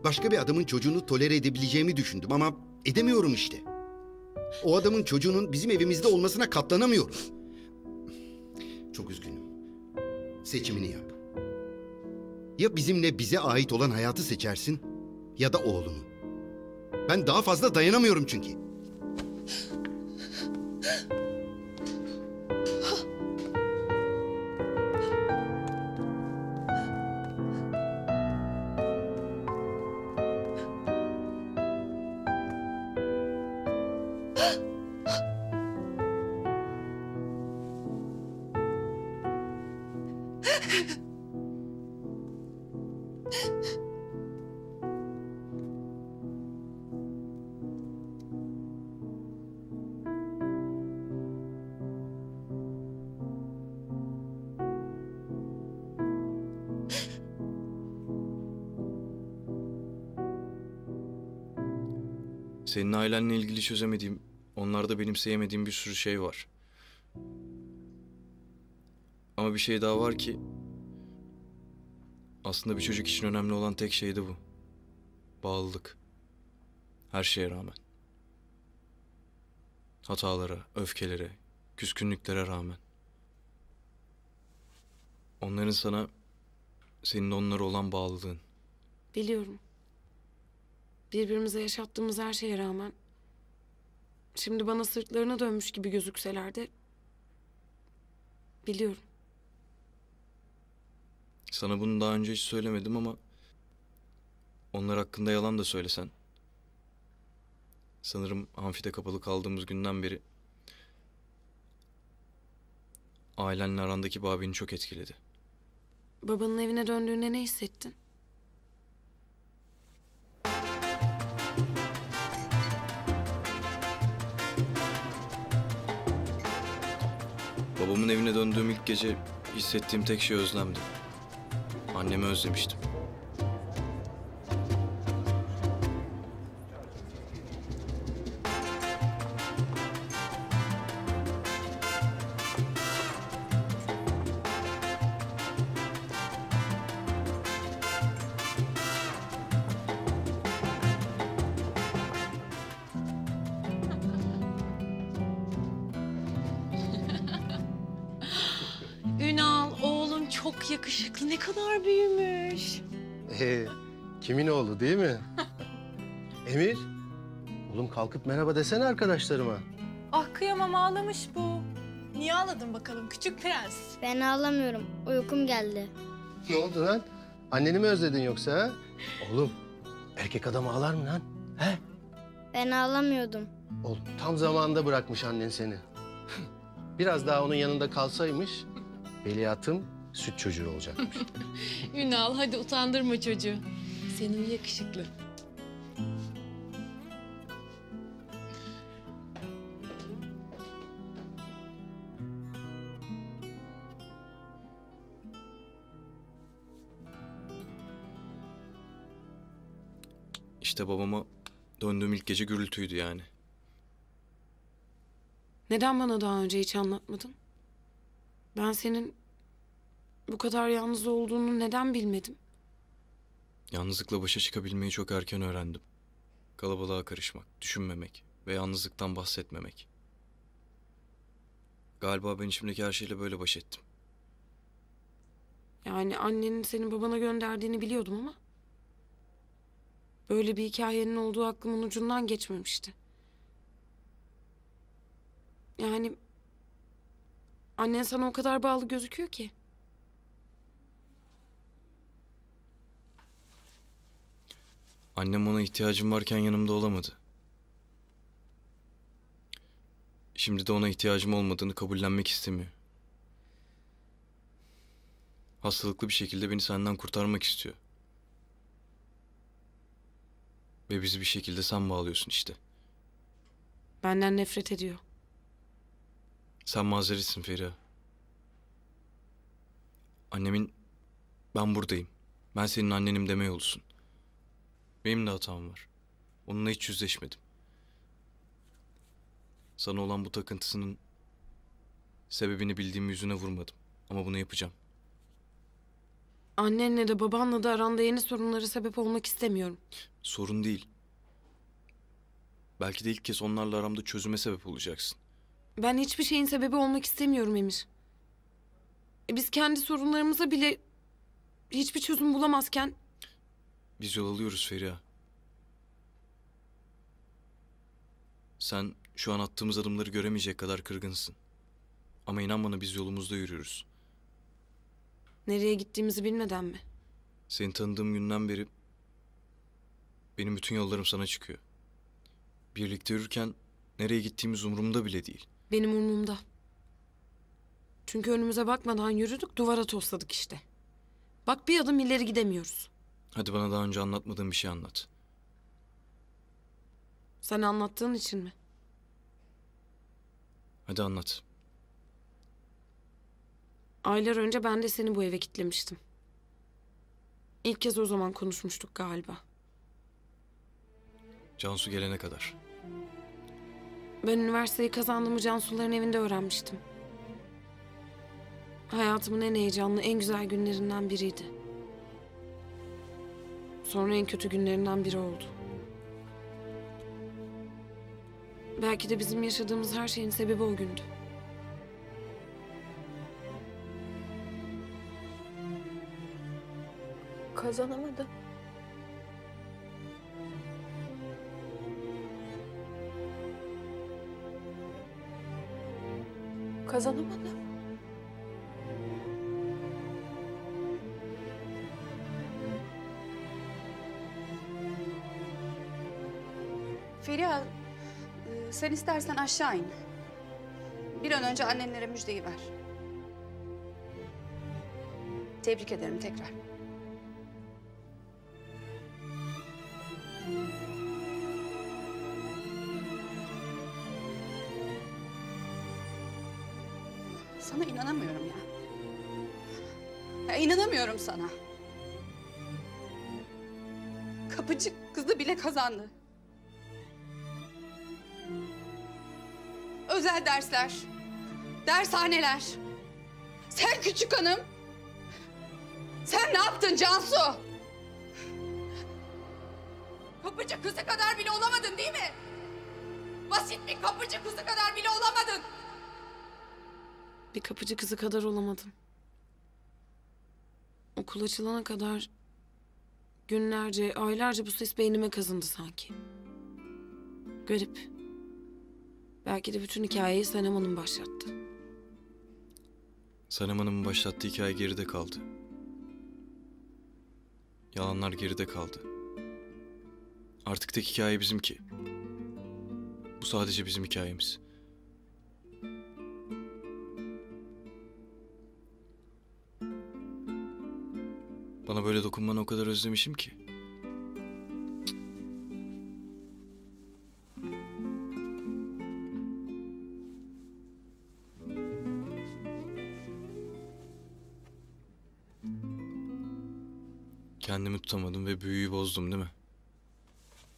Başka bir adamın çocuğunu tolere edebileceğimi düşündüm ama edemiyorum işte. O adamın çocuğunun bizim evimizde olmasına katlanamıyorum. Çok üzgünüm. Seçimini yap. Ya bizimle bize ait olan hayatı seçersin ya da oğlunu. Ben daha fazla dayanamıyorum çünkü. Senin ailenle ilgili çözemediğim, onlarda benimseyemediğim bir sürü şey var. Ama bir şey daha var ki... Aslında bir çocuk için önemli olan tek şey de bu. Bağlılık. Her şeye rağmen. Hatalara, öfkelere, küskünlüklere rağmen. Onların sana, senin onlara olan bağlılığın. Biliyorum. Birbirimize yaşattığımız her şeye rağmen... Şimdi bana sırtlarına dönmüş gibi gözükseler de... Biliyorum. Sana bunu daha önce hiç söylemedim ama... Onlar hakkında yalan da söylesen. Sanırım amfide kapalı kaldığımız günden beri... Ailenle arandaki bağ beni çok etkiledi. Babanın evine döndüğünde ne hissettin? Babamın evine döndüğüm ilk gece hissettiğim tek şey özlemdi. Annemi özlemiştim. Merhaba desene arkadaşlarıma. Ah kıyamam ağlamış bu. Niye ağladın bakalım küçük prens? Ben ağlamıyorum. Uykum geldi. Ne oldu lan? Anneni mi özledin yoksa ha? Oğlum erkek adam ağlar mı lan? He? Ben ağlamıyordum. Oğlum tam zamanında bırakmış annen seni. Biraz daha onun yanında kalsaymış Veliahtım süt çocuğu olacakmış. (laughs) Ünal hadi utandırma çocuğu. Senin yakışıklı. İşte babama döndüğüm ilk gece gürültüydü yani. Neden bana daha önce hiç anlatmadın? Ben senin bu kadar yalnız olduğunu neden bilmedim? Yalnızlıkla başa çıkabilmeyi çok erken öğrendim. Kalabalığa karışmak, düşünmemek ve yalnızlıktan bahsetmemek. Galiba ben içimdeki her şeyle böyle baş ettim. Yani annenin seni babana gönderdiğini biliyordum ama... Böyle bir hikayenin olduğu aklımın ucundan geçmemişti. Yani... Annen sana o kadar bağlı gözüküyor ki. Annem ona ihtiyacım varken yanımda olamadı. Şimdi de ona ihtiyacım olmadığını kabullenmek istemiyor. Hastalıklı bir şekilde beni senden kurtarmak istiyor. Ve bizi bir şekilde sen bağlıyorsun işte. Benden nefret ediyor. Sen mazeretsin Feriha. Annemin ben buradayım. Ben senin annenim deme yolusun. Benim de hatam var. Onunla hiç yüzleşmedim. Sana olan bu takıntısının sebebini bildiğim yüzüne vurmadım. Ama bunu yapacağım. Annenle de babanla da aranda yeni sorunlara sebep olmak istemiyorum. Sorun değil. Belki de ilk kez onlarla aramda çözüme sebep olacaksın. Ben hiçbir şeyin sebebi olmak istemiyorum Emir. E biz kendi sorunlarımıza bile hiçbir çözüm bulamazken Biz yol alıyoruz Feriha. Sen şu an attığımız adımları göremeyecek kadar kırgınsın. Ama inan bana biz yolumuzda yürüyoruz. Nereye gittiğimizi bilmeden mi? Seni tanıdığım günden beri benim bütün yollarım sana çıkıyor. Birlikte yürürken nereye gittiğimiz umurumda bile değil. Benim umurumda. Çünkü önümüze bakmadan yürüdük duvara tosladık işte. Bak bir adım ileri gidemiyoruz. Hadi bana daha önce anlatmadığın bir şey anlat. Sen anlattığın için mi? Hadi anlat. Aylar önce ben de seni bu eve kitlemiştim. İlk kez o zaman konuşmuştuk galiba. Cansu gelene kadar. Ben üniversiteyi kazandığımı Cansu'ların evinde öğrenmiştim. Hayatımın en heyecanlı, en güzel günlerinden biriydi. Sonra en kötü günlerinden biri oldu. Belki de bizim yaşadığımız her şeyin sebebi o gündü. Kazanamadım. Kazanamadım. Feriha, e, sen istersen aşağı in. Bir an önce annenlere müjdeyi ver. Tebrik ederim tekrar. Sana inanamıyorum ya. Ya inanamıyorum sana. Kapıcı kızı bile kazandı. Özel dersler, dershaneler. Sen küçük hanım. Sen ne yaptın Cansu? Kapıcı kızı kadar bile olamadın değil mi? Basit bir kapıcı kızı kadar bile olamadın. Bir kapıcı kızı kadar olamadım. Okul açılana kadar günlerce, aylarca bu ses beynime kazındı sanki. Garip. Belki de bütün hikayeyi Sanem Hanım başlattı. Sanem Hanım'ın başlattığı hikaye geride kaldı. Yalanlar geride kaldı. Artık tek hikaye bizimki. Bu sadece bizim hikayemiz. Bana böyle dokunmanı o kadar özlemişim ki. Kendimi tutamadım ve büyüyü bozdum değil mi?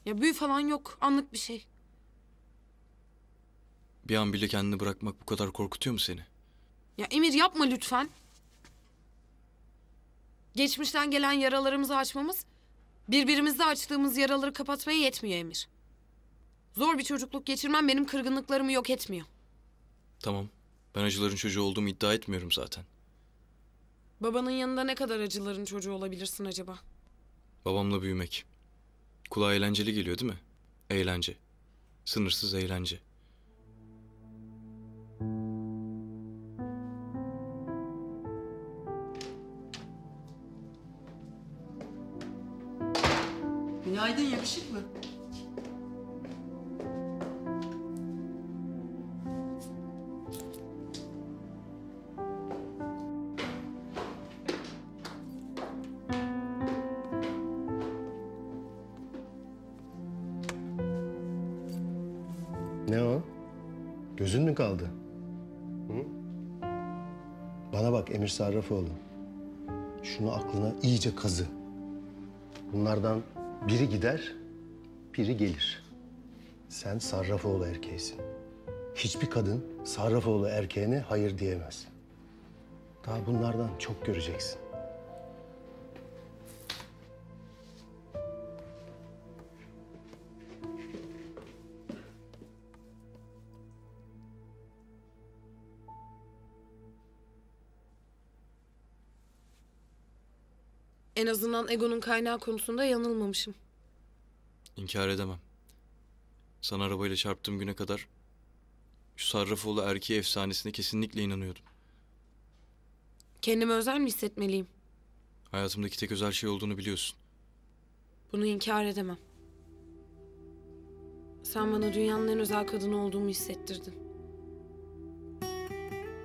Ya büyü falan yok. Anlık bir şey. Bir an bile kendini bırakmak bu kadar korkutuyor mu seni? Ya Emir yapma lütfen. Geçmişten gelen yaralarımızı açmamız birbirimizde açtığımız yaraları kapatmaya yetmiyor Emir. Zor bir çocukluk geçirmem benim kırgınlıklarımı yok etmiyor. Tamam. Ben acıların çocuğu olduğumu iddia etmiyorum zaten. Babanın yanında ne kadar acıların çocuğu olabilirsin acaba? Babamla büyümek. Kulağa eğlenceli geliyor değil mi? Eğlence. Sınırsız eğlence. Günaydın yakışıklı. Ne o? Gözün mü kaldı? Hı? Bana bak Emir Sarrafoğlu. Şunu aklına iyice kazı. Bunlardan biri gider, biri gelir. Sen Sarrafoğlu erkeğisin. Hiçbir kadın Sarrafoğlu erkeğine hayır diyemez. Daha bunlardan çok göreceksin. En azından egonun kaynağı konusunda yanılmamışım. İnkar edemem. Sana arabayla çarptığım güne kadar şu Sarrafoğlu erkeği efsanesine kesinlikle inanıyordum. Kendimi özel mi hissetmeliyim? Hayatımdaki tek özel şey olduğunu biliyorsun. Bunu inkar edemem. Sen bana dünyanın en özel kadını olduğumu hissettirdin.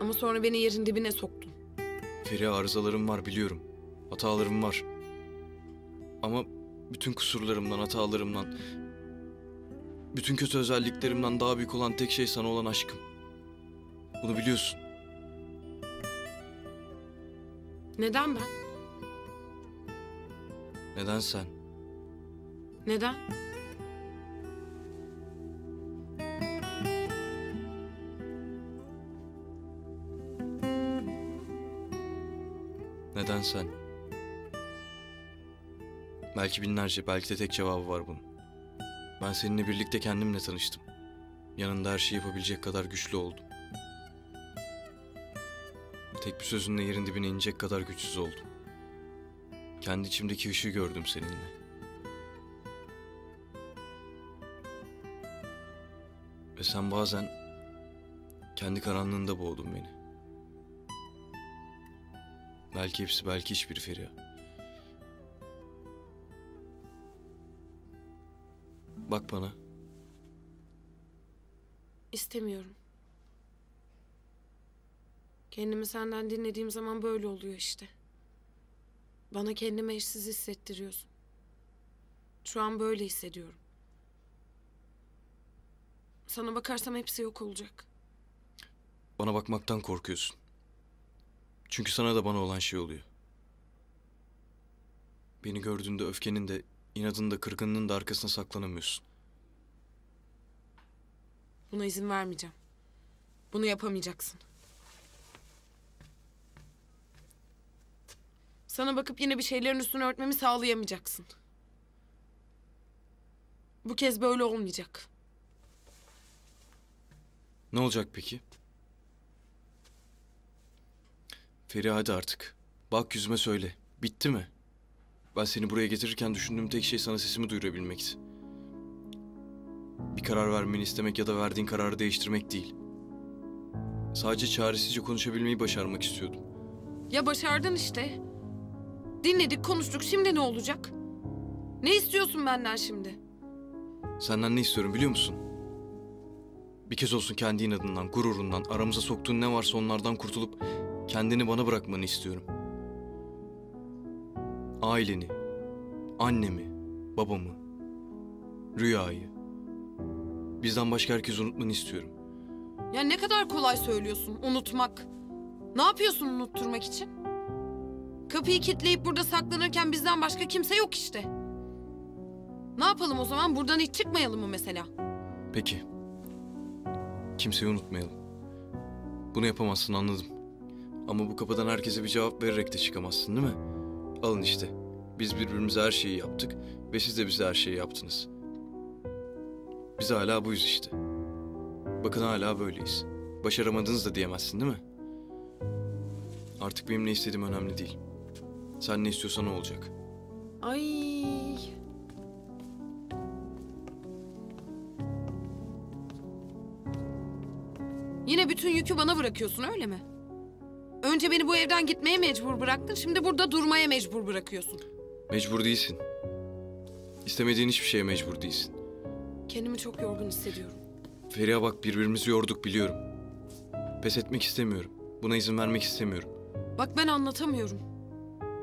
Ama sonra beni yerin dibine soktun. Feriha arızalarım var biliyorum. Hatalarım var. Ama bütün kusurlarımdan, hatalarımdan, bütün kötü özelliklerimden daha büyük olan tek şey sana olan aşkım. Bunu biliyorsun. Neden ben? Neden sen? Neden? Neden sen? Belki binlerce, belki de tek cevabı var bunun. Ben seninle birlikte kendimle tanıştım. Yanında her şeyi yapabilecek kadar güçlü oldum. Tek bir sözünle yerin dibine inecek kadar güçsüz oldum. Kendi içimdeki ışığı gördüm seninle. Ve sen bazen kendi karanlığında boğdun beni. Belki hepsi, belki hiçbiri Feriha. Bak bana. İstemiyorum. Kendimi senden dinlediğim zaman böyle oluyor işte. Bana kendimi eşsiz hissettiriyorsun. Şu an böyle hissediyorum. Sana bakarsam hepsi yok olacak. Bana bakmaktan korkuyorsun. Çünkü sana da bana olan şey oluyor. Beni gördüğünde öfkenin de, inadın da, kırgınlığın da arkasına saklanamıyorsun. Buna izin vermeyeceğim. Bunu yapamayacaksın. Sana bakıp yine bir şeylerin üstünü örtmemi sağlayamayacaksın. Bu kez böyle olmayacak. Ne olacak peki? Feriha hadi artık. Bak yüzüme söyle. Bitti mi? Ben seni buraya getirirken düşündüğüm tek şey sana sesimi duyurabilmekti. Bir karar vermeni istemek ya da verdiğin kararı değiştirmek değil. Sadece çaresizce konuşabilmeyi başarmak istiyordum. Ya başardın işte. Dinledik, konuştuk. Şimdi ne olacak? Ne istiyorsun benden şimdi? Senden ne istiyorum biliyor musun? Bir kez olsun kendi inadından, gururundan, aramıza soktuğun ne varsa onlardan kurtulup kendini bana bırakmanı istiyorum. Aileni, annemi, babamı, rüyayı, bizden başka herkesi unutmanı istiyorum. Ya ne kadar kolay söylüyorsun unutmak. Ne yapıyorsun unutturmak için? Kapıyı kilitleyip burada saklanırken bizden başka kimse yok işte. Ne yapalım o zaman? Buradan hiç çıkmayalım mı mesela? Peki. Kimseyi unutmayalım. Bunu yapamazsın anladım. Ama bu kapıdan herkese bir cevap vererek de çıkamazsın değil mi? Alın işte. Biz birbirimize her şeyi yaptık ve siz de bize her şeyi yaptınız. Biz hala buyuz işte. Bakın hala böyleyiz. Başaramadınız da diyemezsin değil mi? Artık benim ne istediğim önemli değil. Sen ne istiyorsan o olacak. Ay. Yine bütün yükü bana bırakıyorsun öyle mi? Önce beni bu evden gitmeye mecbur bıraktın, şimdi burada durmaya mecbur bırakıyorsun. Mecbur değilsin. İstemediğin hiçbir şeye mecbur değilsin. Kendimi çok yorgun hissediyorum. Feriha bak birbirimizi yorduk biliyorum. Pes etmek istemiyorum. Buna izin vermek istemiyorum. Bak ben anlatamıyorum.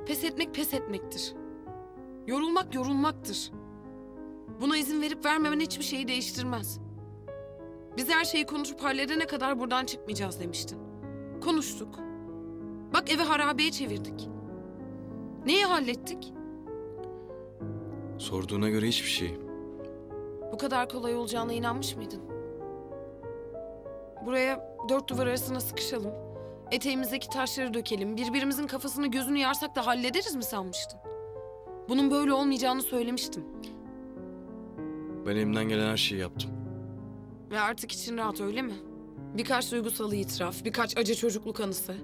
Pes etmek pes etmektir. Yorulmak yorulmaktır. Buna izin verip vermemen hiçbir şeyi değiştirmez. Biz her şeyi konuşup halledene kadar buradan çıkmayacağız demiştin. Konuştuk. Bak evi harabeye çevirdik. Neyi hallettik? Sorduğuna göre hiçbir şey. Bu kadar kolay olacağına inanmış mıydın? Buraya dört duvar arasına sıkışalım. Eteğimizdeki taşları dökelim. Birbirimizin kafasını gözünü yarsak da hallederiz mi sanmıştın? Bunun böyle olmayacağını söylemiştim. Ben elimden gelen her şeyi yaptım. Ve artık için rahat öyle mi? Birkaç duygusal itiraf, birkaç acı çocukluk anısı.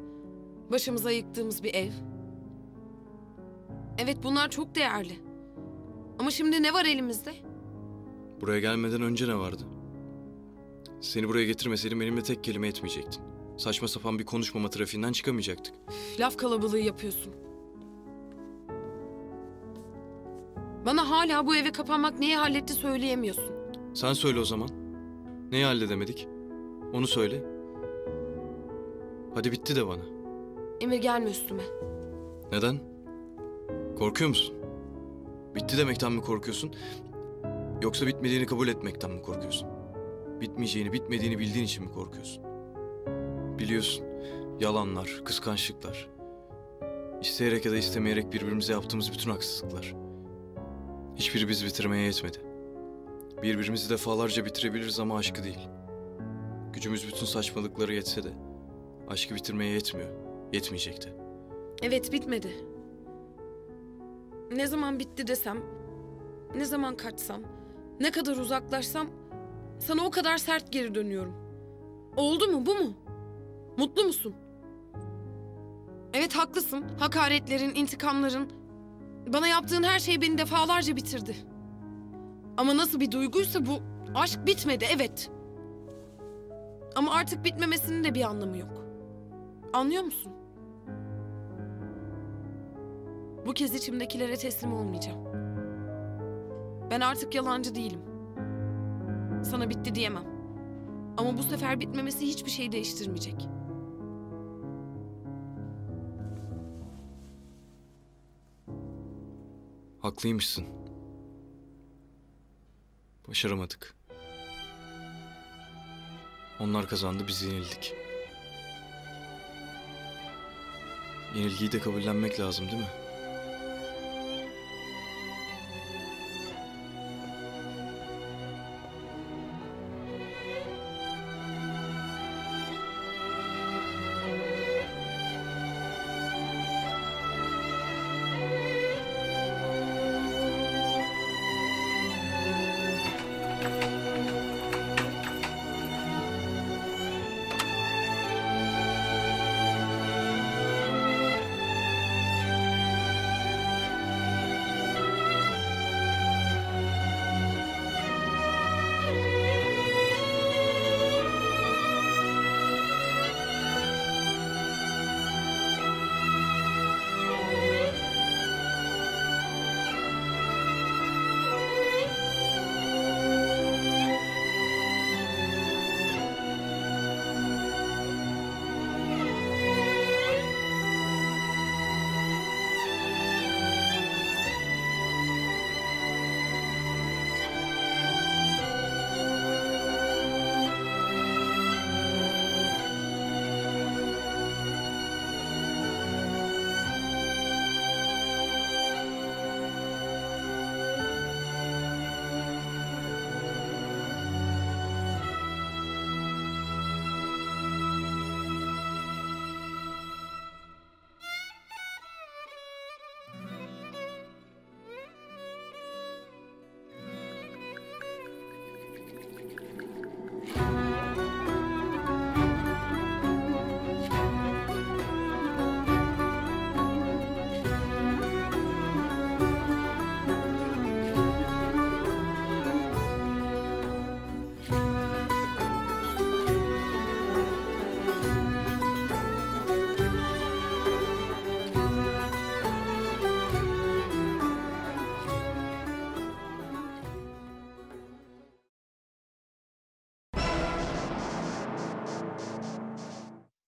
Başımıza yıktığımız bir ev. Evet bunlar çok değerli. Ama şimdi ne var elimizde? Buraya gelmeden önce ne vardı? Seni buraya getirmeseydim benimle tek kelime etmeyecektin. Saçma sapan bir konuşmama trafiğinden çıkamayacaktık. Laf kalabalığı yapıyorsun. Bana hala bu eve kapanmak neyi halletti söyleyemiyorsun. Sen söyle o zaman. Neyi halledemedik? Onu söyle. Hadi bitti de bana. Emir gelme üstüme. Neden? Korkuyor musun? Bitti demekten mi korkuyorsun? Yoksa bitmediğini kabul etmekten mi korkuyorsun? Bitmeyeceğini, bitmediğini bildiğin için mi korkuyorsun? Biliyorsun. Yalanlar, kıskançlıklar. İsteyerek ya da istemeyerek birbirimize yaptığımız bütün haksızlıklar. Hiçbiri biz bitirmeye yetmedi. Birbirimizi defalarca bitirebiliriz ama aşkı değil. Gücümüz bütün saçmalıkları yetse de aşkı bitirmeye yetmiyor. Yetmeyecekti. Evet bitmedi. Ne zaman bitti desem, ne zaman kaçsam, ne kadar uzaklaşsam sana o kadar sert geri dönüyorum. Oldu mu bu mu? Mutlu musun? Evet haklısın. Hakaretlerin, intikamların, bana yaptığın her şey beni defalarca bitirdi. Ama nasıl bir duyguysa bu aşk bitmedi evet. Ama artık bitmemesinin de bir anlamı yok. Anlıyor musun? Bu kez içimdekilere teslim olmayacağım. Ben artık yalancı değilim. Sana bitti diyemem. Ama bu sefer bitmemesi hiçbir şey değiştirmeyecek. Haklıymışsın. Başaramadık. Onlar kazandı, biz yenildik. Yenilgiyi de kabullenmek lazım değil mi?